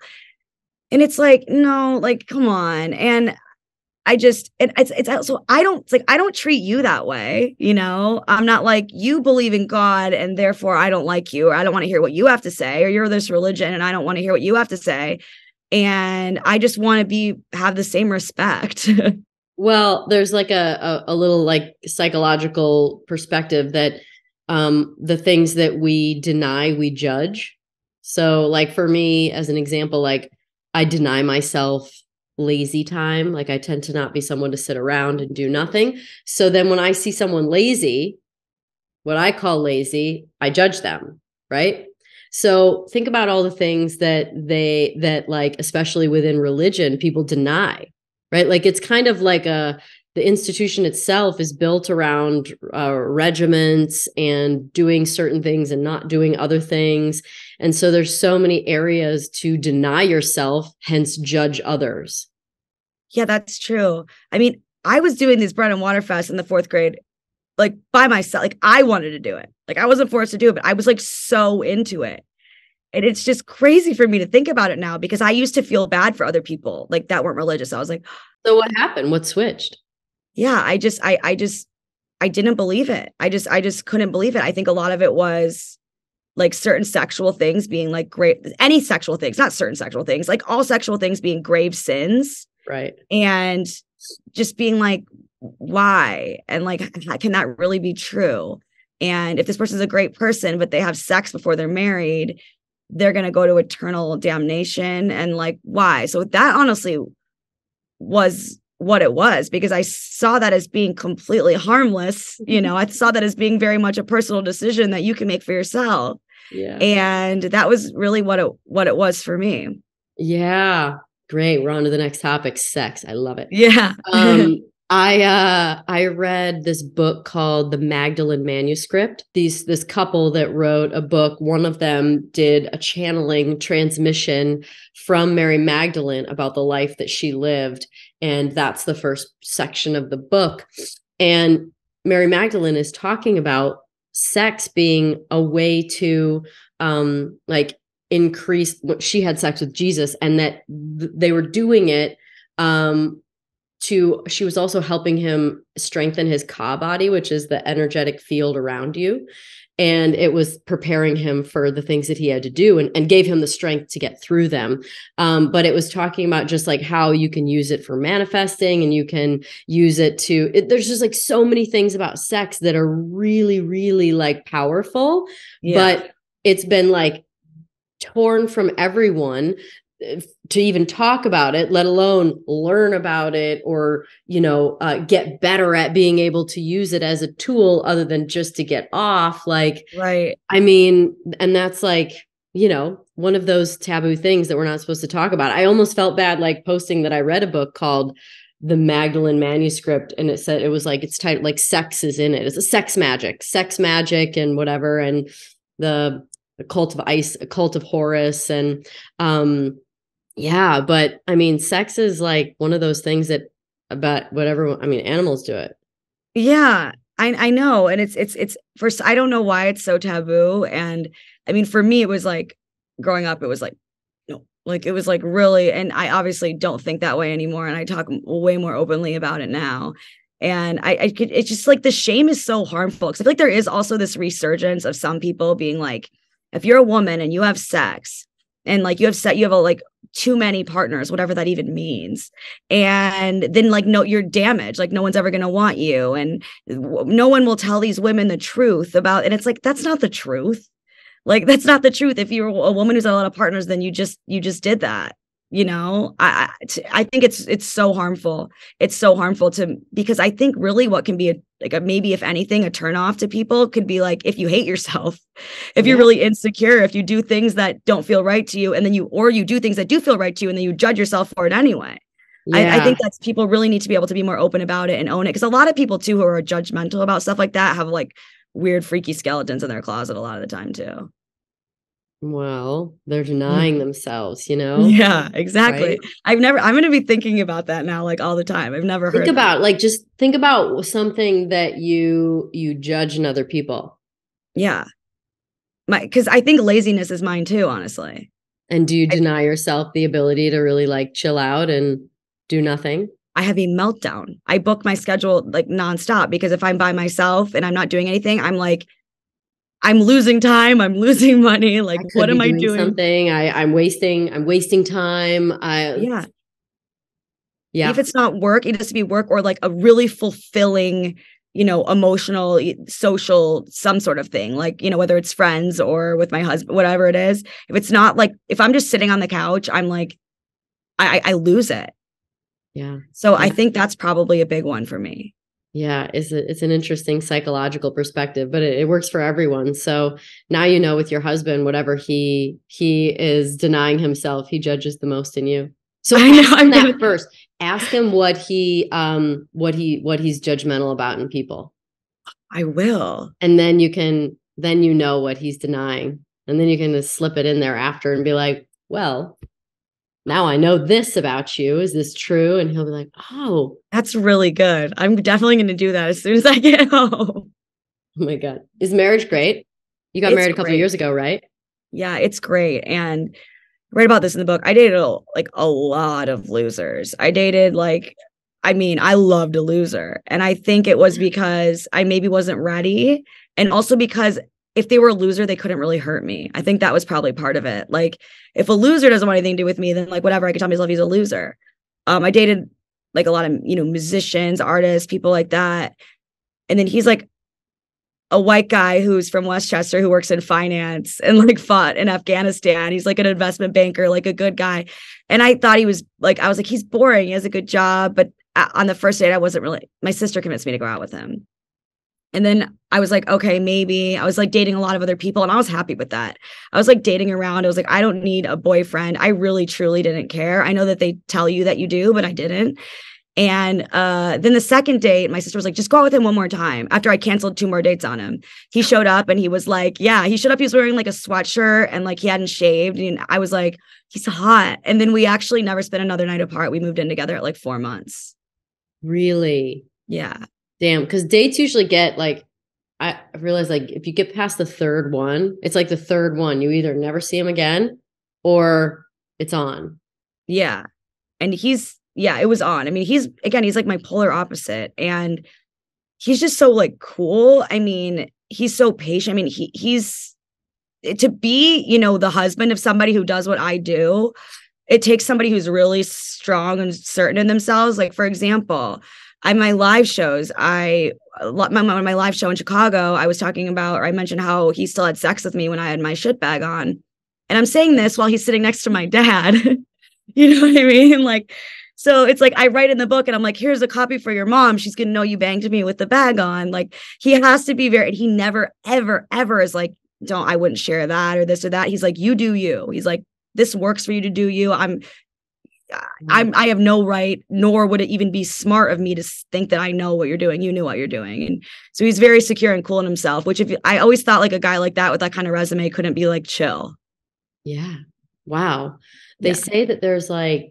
And it's like, no, like, come on. And I just and it's it's also I don't like I don't treat you that way, you know. I'm not like you believe in God and therefore I don't like you or I don't want to hear what you have to say or you're this religion and I don't want to hear what you have to say. And I just want to be have the same respect. well, there's like a, a a little like psychological perspective that um the things that we deny we judge. So like for me as an example like I deny myself lazy time. Like I tend to not be someone to sit around and do nothing. So then when I see someone lazy, what I call lazy, I judge them, right? So think about all the things that they that like especially within religion people deny, right? Like it's kind of like a the institution itself is built around uh, regiments and doing certain things and not doing other things. And so there's so many areas to deny yourself hence judge others. Yeah that's true. I mean i was doing these bread and water fasts in the fourth grade like by myself like i wanted to do it. Like i wasn't forced to do it but i was like so into it. And it's just crazy for me to think about it now because i used to feel bad for other people like that weren't religious. I was like so what happened? What switched yeah i just i i just i didn't believe it. I just i just couldn't believe it. I think a lot of it was like certain sexual things being like great any sexual things not certain sexual things like all sexual things being grave sins. Right. And just being like why? And like can that really be true? And if this person's a great person, but they have sex before they're married, they're going to go to eternal damnation. And like, why? So that honestly was what it was because I saw that as being completely harmless. You know, I saw that as being very much a personal decision that you can make for yourself. Yeah. And that was really what it what it was for me. Yeah. Great. We're on to the next topic, sex. I love it. Yeah. um I uh I read this book called The Magdalene Manuscript. These this couple that wrote a book, one of them did a channeling transmission from Mary Magdalene about the life that she lived and that's the first section of the book. And Mary Magdalene is talking about sex being a way to um like increase she had sex with Jesus and that th- they were doing it um to she was also helping him strengthen his ka body which is the energetic field around you. And it was preparing him for the things that he had to do and, and gave him the strength to get through them. Um, but it was talking about just like how you can use it for manifesting and you can use it to it, there's just like so many things about sex that are really really like powerful. Yeah. but it's been like torn from everyone to even talk about it let alone learn about it or you know uh, get better at being able to use it as a tool other than just to get off like right. I mean and that's like you know one of those taboo things that we're not supposed to talk about. I almost felt bad like posting that i read a book called the magdalene manuscript and it said it was like it's titled like sex is in it. It's a sex magic sex magic and whatever and the a cult of Isis a cult of horus and um yeah, but I mean, sex is like one of those things that about whatever. I mean, animals do it. Yeah, I I know, and it's it's it's first. I don't know why it's so taboo, and I mean, for me, it was like growing up. It was like no, like it was like really, and I obviously don't think that way anymore, and I talk way more openly about it now. And I, I could, it's just like the shame is so harmful because I feel like there is also this resurgence of some people being like, if you're a woman and you have sex, and like you have set you have a like too many partners whatever that even means. And then like no you're damaged. Like no one's ever going to want you. And no one will tell these women the truth about and it's like that's not the truth. Like that's not the truth. If you're a woman who's had a lot of partners then you just you just did that you know? I i think it's it's so harmful. It's so harmful to because i think really what can be a like a, maybe if anything a turn off to people could be like if you hate yourself if you're really insecure if you do things that don't feel right to you and then you or you do things that do feel right to you and then you judge yourself for it anyway. Yeah. I, I think that's people really need to be able to be more open about it and own it because a lot of people too who are judgmental about stuff like that have like weird freaky skeletons in their closet a lot of the time too well, they're denying mm-hmm. themselves, you know? Yeah, exactly. Right? I've never, I'm going to be thinking about that now, like all the time. I've never think about, that. like, just think about something that you, you judge in other people. Yeah. My, cause I think laziness is mine too, honestly. And do you deny I, yourself the ability to really like chill out and do nothing? I have a meltdown. I book my schedule like nonstop because if I'm by myself and I'm not doing anything, I'm like, I'm losing time. I'm losing money. Like, what am I doing? Something. I, I'm wasting. I'm wasting time. I yeah. Yeah. If it's not work, it has to be work or like a really fulfilling, you know, emotional, social, some sort of thing. Like, you know, whether it's friends or with my husband, whatever it is. If it's not like, if I'm just sitting on the couch, I'm like, I, I lose it. Yeah. So yeah. I think that's probably a big one for me. Yeah, it's a, it's an interesting psychological perspective, but it, it, works for everyone. So now you know with your husband, whatever he he is denying himself, he judges the most in you. So I know I'm that gonna... first. Ask him what he um what he what he's judgmental about in people. I will. And then you can then you know what he's denying. And then you can just slip it in there after and be like, well, now I know this about you. Is this true? And he'll be like, oh, that's really good. I'm definitely going to do that as soon as I get home. Oh my God. Is marriage great? You got it's married a couple years ago, right? Yeah, it's great. And write about this in the book. I dated a, like a lot of losers. I dated like, I mean, I loved a loser. And I think it was mm. because I maybe wasn't ready. And also because if they were a loser, they couldn't really hurt me. I think that was probably part of it. Like if a loser doesn't want anything to do with me, then like whatever, I can tell myself he's a loser. Um, I dated like a lot of you know musicians, artists, people like that, and then he's like a white guy who's from Westchester who works in finance and like fought in Afghanistan. He's like an investment banker, like a good guy. And I thought he was like, I was like, he's boring. He has a good job. But on the first date, I wasn't really, my sister convinced me to go out with him. And then I was like, okay, maybe. I was like dating a lot of other people and I was happy with that. I was like dating around. I was like, I don't need a boyfriend. I really, truly didn't care. I know that they tell you that you do, but I didn't. And uh, then the second date, my sister was like, just go out with him one more time after I canceled two more dates on him. He showed up and he was like, yeah, he showed up. He was wearing like a sweatshirt and like he hadn't shaved. And I was like, he's hot. And then we actually never spent another night apart. We moved in together at like four months. Really? Yeah. Damn. Because dates usually get like, I realize like if you get past the third one, it's like the third one, you either never see him again or it's on. Yeah. And he's yeah, it was on. I mean, he's again, he's like my polar opposite. And he's just so like cool. I mean, he's so patient. I mean, he he's to be, you know, the husband of somebody who does what I do, it takes somebody who's really strong and certain in themselves. Like, for example, I my live shows, I my, my live show in Chicago, I was talking about, or I mentioned how he still had sex with me when I had my shit bag on. And I'm saying this while he's sitting next to my dad. you know what I mean? Like, so it's like I write in the book and I'm like, here's a copy for your mom. She's gonna know you banged me with the bag on. Like he has to be very, and he never, ever, ever is like, don't, I wouldn't share that or this or that. He's like, you do you. He's like, this works for you to do you. I'm I'm I have no right, nor would it even be smart of me to think that I know what you're doing. You knew what you're doing. And so he's very secure and cool in himself, which if I always thought like a guy like that with that kind of resume couldn't be like chill. Yeah. Wow. They yeah. say that there's like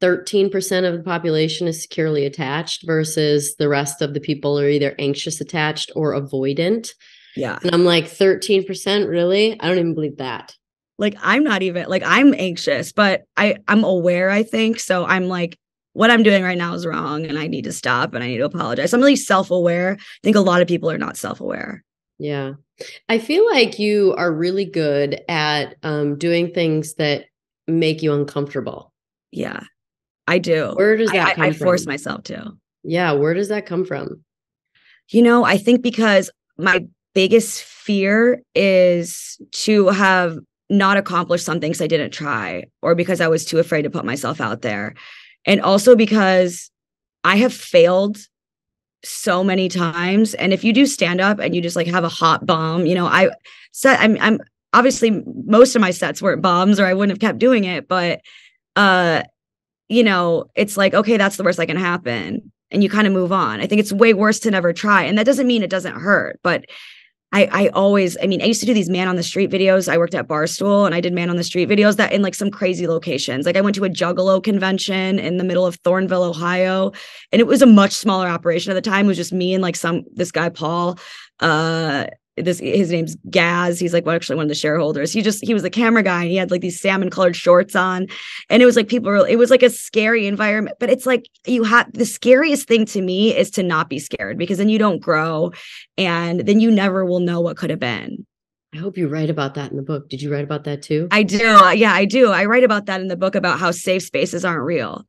13% of the population is securely attached versus the rest of the people are either anxious attached or avoidant. Yeah. And I'm like, 13%, really? I don't even believe that. Like, I'm not even like, I'm anxious, but I, I'm aware, I think. So I'm like, what I'm doing right now is wrong and I need to stop and I need to apologize. I'm really self aware. I think a lot of people are not self aware. Yeah. I feel like you are really good at um, doing things that make you uncomfortable. Yeah. I do. Where does that I, come I, I force myself to. Yeah, where does that come from? You know, I think because my biggest fear is to have not accomplish something because I didn't try or because I was too afraid to put myself out there. And also because I have failed so many times. And if you do stand up and you just like have a hot bomb, you know, I set I'm I'm obviously most of my sets weren't bombs or I wouldn't have kept doing it, but uh you know, it's like, okay, that's the worst that can happen. And you kind of move on. I think it's way worse to never try. And that doesn't mean it doesn't hurt, but I, I always, I mean, I used to do these man on the street videos. I worked at Barstool and I did man on the street videos that in like some crazy locations. Like I went to a Juggalo convention in the middle of Thornville, Ohio, and it was a much smaller operation at the time. It was just me and like some, this guy, Paul, uh, this his name's Gaz. He's like well, actually one of the shareholders. He just he was the camera guy and he had like these salmon colored shorts on. And it was like people were it was like a scary environment. But it's like you have the scariest thing to me is to not be scared because then you don't grow and then you never will know what could have been. I hope you write about that in the book. Did you write about that too? I do. Yeah, I do. I write about that in the book about how safe spaces aren't real.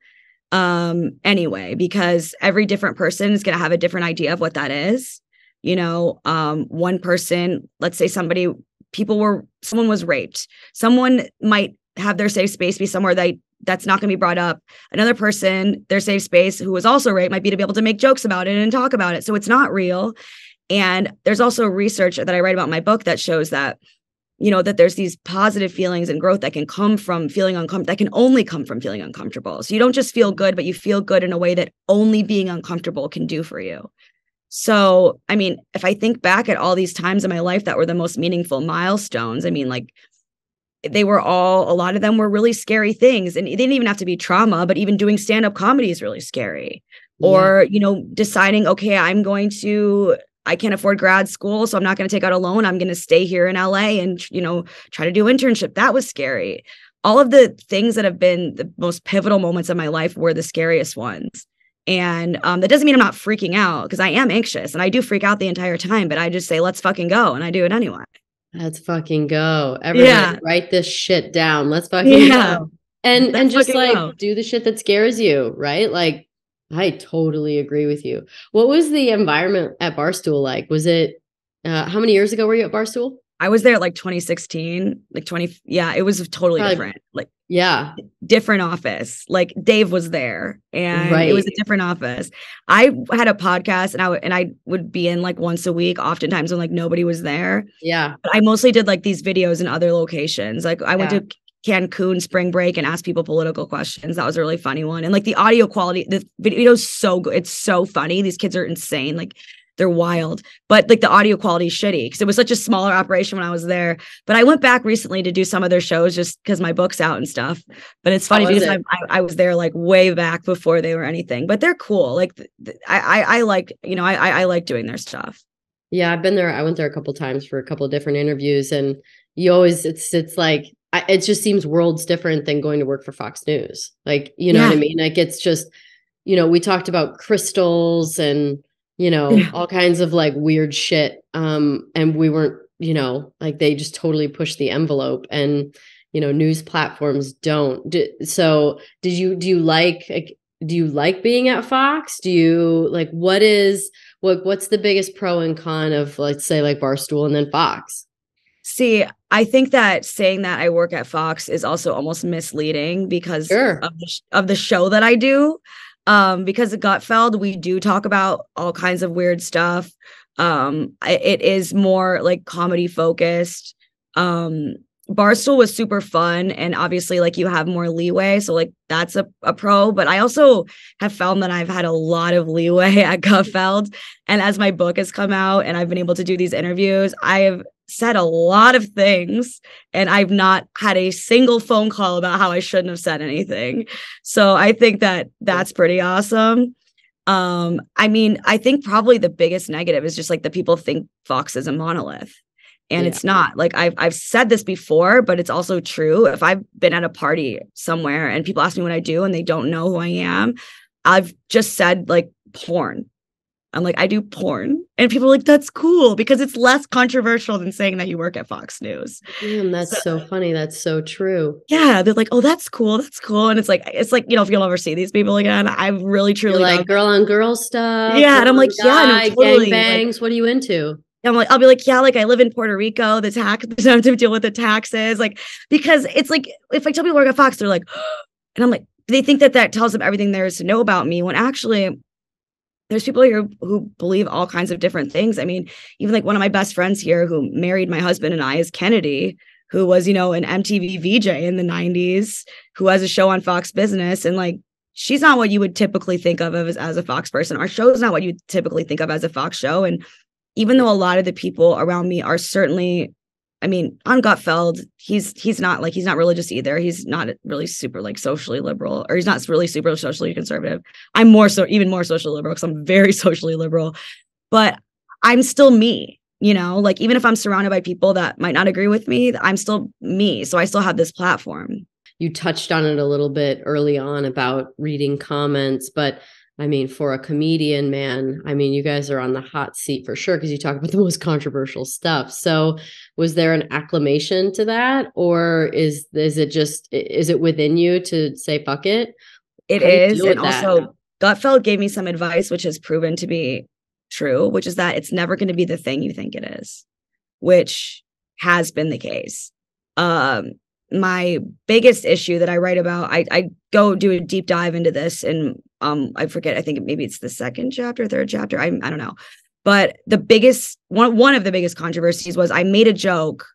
Um anyway, because every different person is going to have a different idea of what that is you know um one person let's say somebody people were someone was raped. Someone might have their safe space be somewhere that that's not going to be brought up. Another person their safe space who was also raped might be to be able to make jokes about it and talk about it. So it's not real. And there's also research that i write about in my book that shows that you know that there's these positive feelings and growth that can come from feeling uncomfortable that can only come from feeling uncomfortable. So you don't just feel good but you feel good in a way that only being uncomfortable can do for you so, I mean, if I think back at all these times in my life that were the most meaningful milestones, I mean, like they were all, a lot of them were really scary things. And they didn't even have to be trauma, but even doing stand up comedy is really scary. Yeah. Or, you know, deciding, okay, I'm going to, I can't afford grad school, so I'm not going to take out a loan. I'm going to stay here in LA and, you know, try to do internship. That was scary. All of the things that have been the most pivotal moments of my life were the scariest ones. And um, that doesn't mean I'm not freaking out because I am anxious and I do freak out the entire time, but I just say, let's fucking go. And I do it anyway. Let's fucking go. Everybody yeah. write this shit down. Let's fucking yeah. go. And let's and just like go. do the shit that scares you, right? Like I totally agree with you. What was the environment at Barstool like? Was it Uh, how many years ago were you at Barstool? I was there like 2016, like 20. Yeah, it was totally Probably, different. Like, yeah, different office. Like Dave was there, and right. it was a different office. I had a podcast, and I and I would be in like once a week, oftentimes when like nobody was there. Yeah, but I mostly did like these videos in other locations. Like I went to Cancun spring break and asked people political questions. That was a really funny one. And like the audio quality, the video is so good. It's so funny. These kids are insane. Like they're wild, but like the audio quality is shitty because it was such a smaller operation when I was there. But I went back recently to do some of their shows just because my book's out and stuff. But it's funny because it? I, I, was there like way back before they were anything. But they're cool. Like I I, I like you know I I like doing their stuff. Yeah, I've been there. I went there a couple times for a couple of different interviews, and you always it's it's like I, it just seems worlds different than going to work for Fox News. Like you know yeah. what I mean? Like it's just you know we talked about crystals and you know, yeah. all kinds of like weird shit. Um, and we weren't, you know, like they just totally pushed the envelope and, you know, news platforms don't. so did you, do you like, like, do you like being at Fox? Do you like, what is, what, what's the biggest pro and con of let's say like Barstool and then Fox? See, I think that saying that I work at Fox is also almost misleading because sure. of, the, of the show that I do um because of gutfeld we do talk about all kinds of weird stuff. Um it is more like comedy focused. Um barstool was super fun and obviously like you have more leeway so like that's a, a pro but i also have found that i've had a lot of leeway at gutfeld. And as my book has come out and i've been able to do these interviews i have said a lot of things and I've not had a single phone call about how I shouldn't have said anything. So I think that that's pretty awesome. Um I mean, I think probably the biggest negative is just like the people think Fox is a monolith. And yeah. it's not. Like I've I've said this before, but it's also true. If I've been at a party somewhere and people ask me what I do and they don't know who I am, I've just said like porn I'm like, I do porn. And people are like, that's cool because it's less controversial than saying that you work at Fox News. Damn, that's so, so, funny. That's so true. Yeah. They're like, oh, that's cool. That's cool. And it's like, it's like, you know, if you'll ever see these people again, I really truly You're like girl on girl stuff. Yeah. And I'm like, guy, yeah, no, totally. bangs. Like, what are you into? I'm like, I'll be like, yeah, like I live in Puerto Rico. The tax, I have to deal with the taxes. Like, because it's like, if I tell people I work at Fox, they're like, and I'm like, they think that that tells them everything there is to know about me when actually there's people here who believe all kinds of different things. I mean, even like one of my best friends here who married my husband and I is Kennedy, who was, you know, an MTV VJ in the 90s, who has a show on Fox Business. And like, she's not what you would typically think of as, as a Fox person. Our show is not what you typically think of as a Fox show. And even though a lot of the people around me are certainly I mean, on Gutfeld, he's he's not like he's not religious either. He's not really super like socially liberal, or he's not really super socially conservative. I'm more so even more socially liberal because I'm very socially liberal, but I'm still me. You know, like even if I'm surrounded by people that might not agree with me, I'm still me. So I still have this platform. You touched on it a little bit early on about reading comments, but I mean, for a comedian, man, I mean, you guys are on the hot seat for sure because you talk about the most controversial stuff. So, was there an acclamation to that, or is is it just is it within you to say fuck it? It is, and also Gutfeld gave me some advice, which has proven to be true, which is that it's never going to be the thing you think it is, which has been the case. Um, my biggest issue that I write about, I, I go do a deep dive into this and um I forget, I think maybe it's the second chapter, third chapter. I I don't know. But the biggest one one of the biggest controversies was I made a joke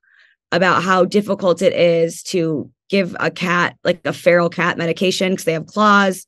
about how difficult it is to give a cat like a feral cat medication because they have claws.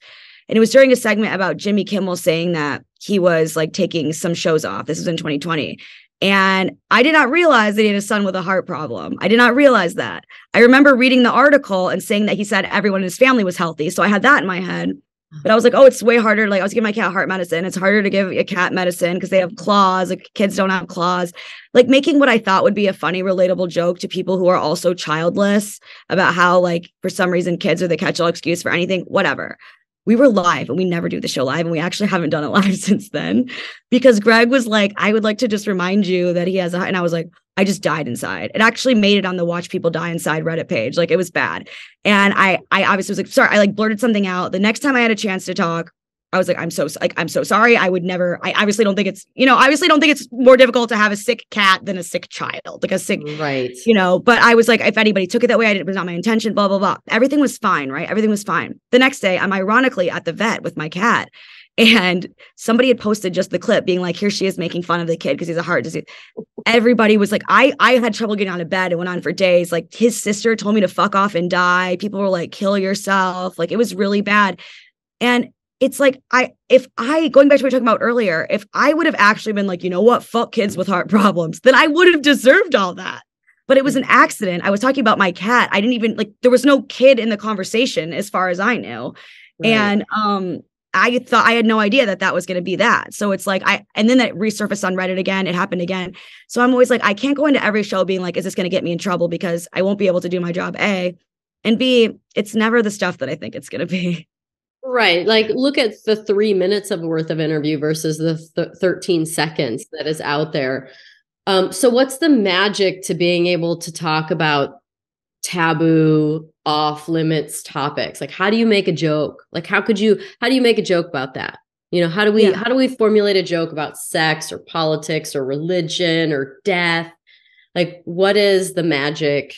And it was during a segment about Jimmy Kimmel saying that he was like taking some shows off. This was in 2020. And I did not realize that he had a son with a heart problem. I did not realize that. I remember reading the article and saying that he said everyone in his family was healthy. So I had that in my head. But I was like, oh, it's way harder. Like I was giving my cat heart medicine. It's harder to give a cat medicine because they have claws. Like kids don't have claws. Like making what I thought would be a funny, relatable joke to people who are also childless about how, like, for some reason, kids are the catch-all excuse for anything. Whatever we were live and we never do the show live and we actually haven't done it live since then because Greg was like I would like to just remind you that he has a and I was like I just died inside. It actually made it on the watch people die inside Reddit page. Like it was bad. And I I obviously was like sorry I like blurted something out. The next time I had a chance to talk I was like, I'm so like I'm so sorry. I would never. I obviously don't think it's you know obviously don't think it's more difficult to have a sick cat than a sick child, like a sick right. You know, but I was like, if anybody took it that way, I did, it was not my intention. Blah blah blah. Everything was fine, right? Everything was fine. The next day, I'm ironically at the vet with my cat, and somebody had posted just the clip, being like, "Here she is making fun of the kid because he's a heart disease." Everybody was like, "I I had trouble getting out of bed. It went on for days. Like his sister told me to fuck off and die. People were like, kill yourself. Like it was really bad." And it's like I if I going back to what we were talking about earlier, if I would have actually been like, you know what, fuck kids with heart problems, then I would have deserved all that. But it was an accident. I was talking about my cat. I didn't even like there was no kid in the conversation as far as I knew. Right. And um I thought I had no idea that that was going to be that. So it's like I and then that resurfaced on Reddit again. It happened again. So I'm always like I can't go into every show being like is this going to get me in trouble because I won't be able to do my job A and B it's never the stuff that I think it's going to be. Right. Like look at the three minutes of worth of interview versus the th- 13 seconds that is out there. Um, so what's the magic to being able to talk about taboo, off limits topics? Like how do you make a joke? Like how could you how do you make a joke about that? You know, how do we yeah. how do we formulate a joke about sex or politics or religion or death? Like what is the magic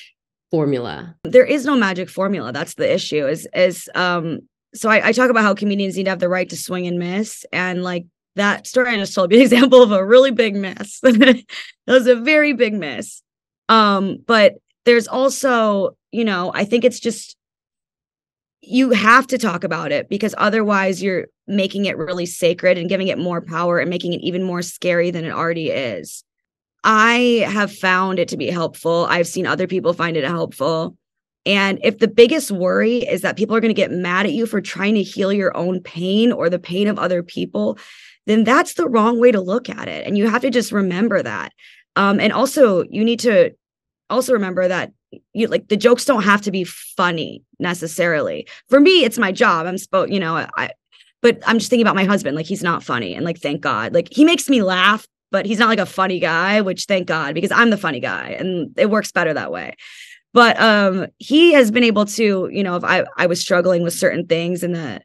formula? There is no magic formula. That's the issue. Is is um so I, I talk about how comedians need to have the right to swing and miss and like that story I just told you an example of a really big miss. that was a very big miss. Um, but there's also, you know, I think it's just you have to talk about it because otherwise you're making it really sacred and giving it more power and making it even more scary than it already is. I have found it to be helpful. I've seen other people find it helpful. And if the biggest worry is that people are going to get mad at you for trying to heal your own pain or the pain of other people, then that's the wrong way to look at it. And you have to just remember that. Um, and also, you need to also remember that you like the jokes don't have to be funny necessarily. For me, it's my job. I'm supposed, you know, I, but I'm just thinking about my husband. Like he's not funny, and like thank God, like he makes me laugh, but he's not like a funny guy. Which thank God because I'm the funny guy, and it works better that way but um he has been able to you know if i i was struggling with certain things in the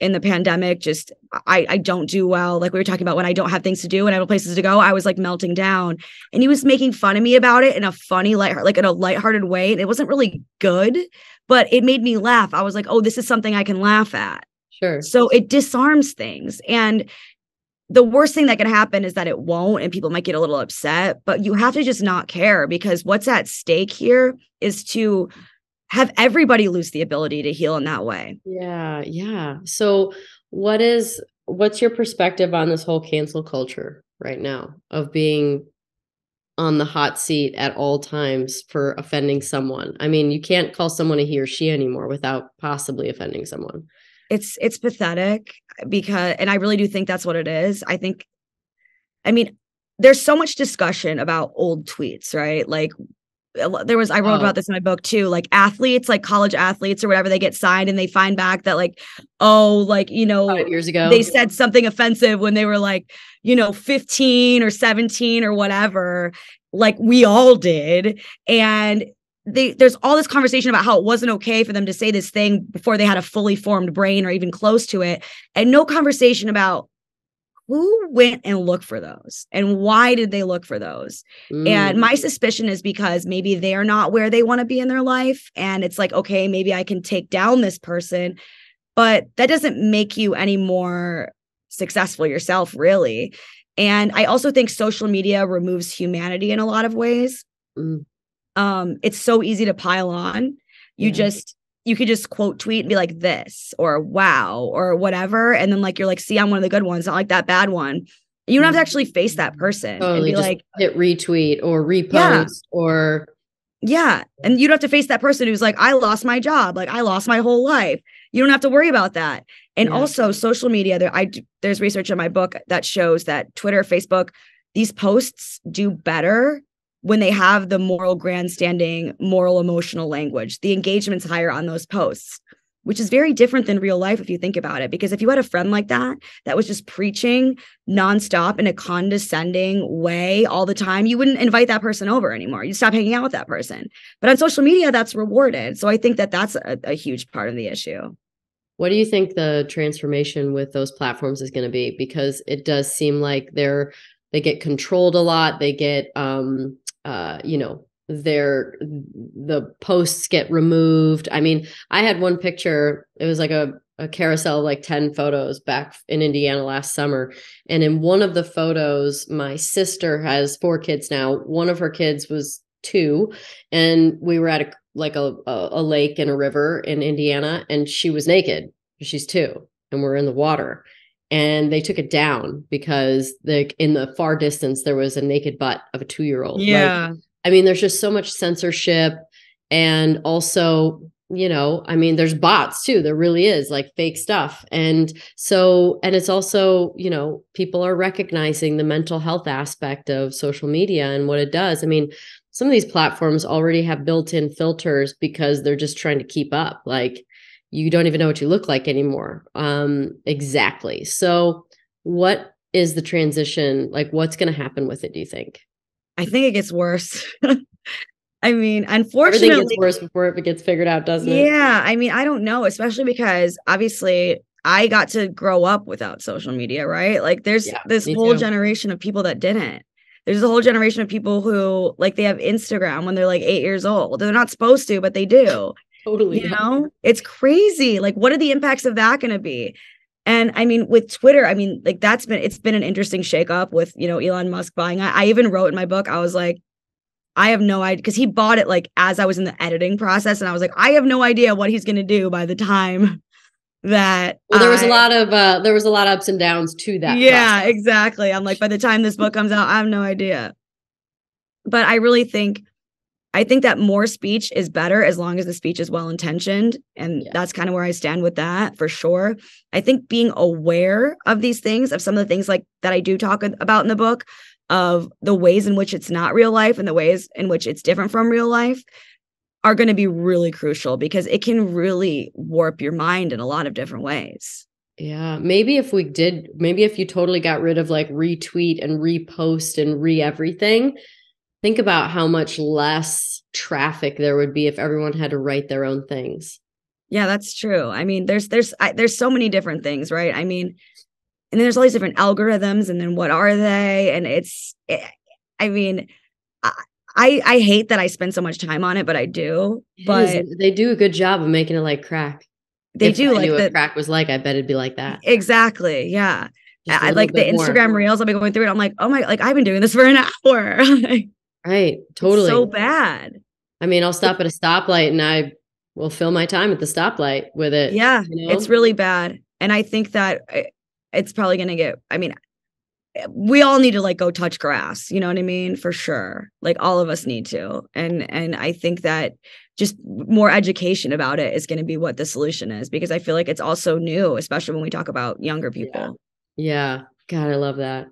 in the pandemic just i i don't do well. Like we were talking about when i don't have things to do and i have places to go i was like melting down. And he was making fun of me about it in a funny light like in a lighthearted way. And it wasn't really good but it made me laugh. I was like oh this is something i can laugh at. Sure. So it disarms things. And the worst thing that can happen is that it won't and people might get a little upset but you have to just not care because what's at stake here is to have everybody lose the ability to heal in that way yeah yeah so what is what's your perspective on this whole cancel culture right now of being on the hot seat at all times for offending someone i mean you can't call someone a he or she anymore without possibly offending someone it's it's pathetic because and I really do think that's what it is. I think I mean there's so much discussion about old tweets, right? Like there was I wrote oh. about this in my book too like athletes like college athletes or whatever they get signed and they find back that like oh like you know Five years ago they said something offensive when they were like you know 15 or 17 or whatever like we all did and they there's all this conversation about how it wasn't okay for them to say this thing before they had a fully formed brain or even close to it and no conversation about who went and looked for those? And why did they look for those? Mm. and my suspicion is because maybe they're not where they want to be in their life and it's like okay maybe i can take down this person but that doesn't make you any more successful yourself really. And i also think social media removes humanity in a lot of ways. Mm. Um it's so easy to pile on. You yeah. just you could just quote tweet and be like this or wow or whatever and then like you're like see i'm one of the good ones not like that bad one you don't have to actually face that person totally, and be like hit retweet or repost yeah. or yeah and you don't have to face that person who's like i lost my job like i lost my whole life you don't have to worry about that and yeah. also social media there i there's research in my book that shows that twitter facebook these posts do better when they have the moral grandstanding, moral emotional language. The engagement's higher on those posts, which is very different than real life if you think about it. Because if you had a friend like that, that was just preaching nonstop in a condescending way all the time, you wouldn't invite that person over anymore. You'd stop hanging out with that person. But on social media, that's rewarded. So I think that that's a, a huge part of the issue. What do you think the transformation with those platforms is going to be? Because it does seem like they're they get controlled a lot. They get um uh you know their the posts get removed. I mean, I had one picture. It was like a a carousel like 10 photos back in Indiana last summer. And in one of the photos, my sister has four kids now. One of her kids was two, and we were at a like a, a, a lake and a river in Indiana, and she was naked. She's two, and we're in the water. And they took it down because the in the far distance there was a naked butt of a two year old. Yeah. Like, I mean, there's just so much censorship and also you know i mean there's bots too there really is like fake stuff and so and it's also you know people are recognizing the mental health aspect of social media and what it does i mean some of these platforms already have built-in filters because they're just trying to keep up like you don't even know what you look like anymore um exactly so what is the transition like what's going to happen with it do you think i think it gets worse I mean, unfortunately, everything gets worse before it gets figured out, doesn't it? Yeah, I mean, I don't know, especially because obviously I got to grow up without social media, right? Like, there's yeah, this whole too. generation of people that didn't. There's a whole generation of people who like they have Instagram when they're like eight years old. They're not supposed to, but they do. Totally. You know, it's crazy. Like, what are the impacts of that going to be? And I mean, with Twitter, I mean, like that's been it's been an interesting shakeup with you know Elon Musk buying. I, I even wrote in my book, I was like, I have no idea because he bought it like as I was in the editing process, and I was like, I have no idea what he's gonna do by the time that well, there was I, a lot of uh there was a lot of ups and downs to that. Yeah, process. exactly. I'm like, by the time this book comes out, I have no idea. But I really think I think that more speech is better as long as the speech is well intentioned. And yeah. that's kind of where I stand with that for sure. I think being aware of these things, of some of the things like that I do talk about in the book, of the ways in which it's not real life and the ways in which it's different from real life are going to be really crucial because it can really warp your mind in a lot of different ways. Yeah, maybe if we did, maybe if you totally got rid of like retweet and repost and re everything, think about how much less traffic there would be if everyone had to write their own things. Yeah, that's true. I mean, there's there's I, there's so many different things, right? I mean, and then there's all these different algorithms and then what are they and it's it, eh, i mean I, I hate that I spend so much time on it, but I do. But they do a good job of making it like crack. They if do I like the, what crack was like. I bet it'd be like that. Exactly. Yeah. I like the Instagram more. reels. I'll be going through it. I'm like, oh my, like I've been doing this for an hour. right. Totally. so bad. I mean, I'll stop at a stoplight and I will fill my time at the stoplight with it. Yeah. You know? It's really bad. And I think that eh, it's probably going to get, I mean, we all need to like go touch grass, you know what I mean? For sure. Like all of us need to. And and I think that just more education about it is going to be what the solution is because I feel like it's also new, especially when we talk about younger people. Yeah. yeah. God, I love that.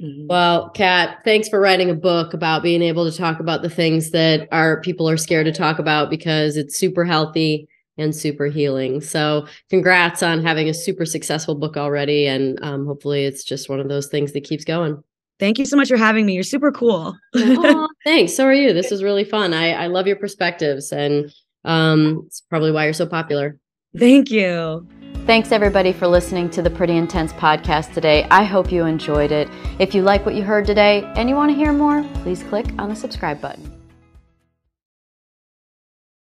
Mm-hmm. Well, Kat, thanks for writing a book about being able to talk about the things that our people are scared to talk about because it's super healthy and super healing. So, congrats on having a super successful book already. And um, hopefully, it's just one of those things that keeps going. Thank you so much for having me. You're super cool. oh, thanks. So are you. This is really fun. I, I love your perspectives, and um, it's probably why you're so popular. Thank you. Thanks, everybody, for listening to the Pretty Intense podcast today. I hope you enjoyed it. If you like what you heard today and you want to hear more, please click on the subscribe button.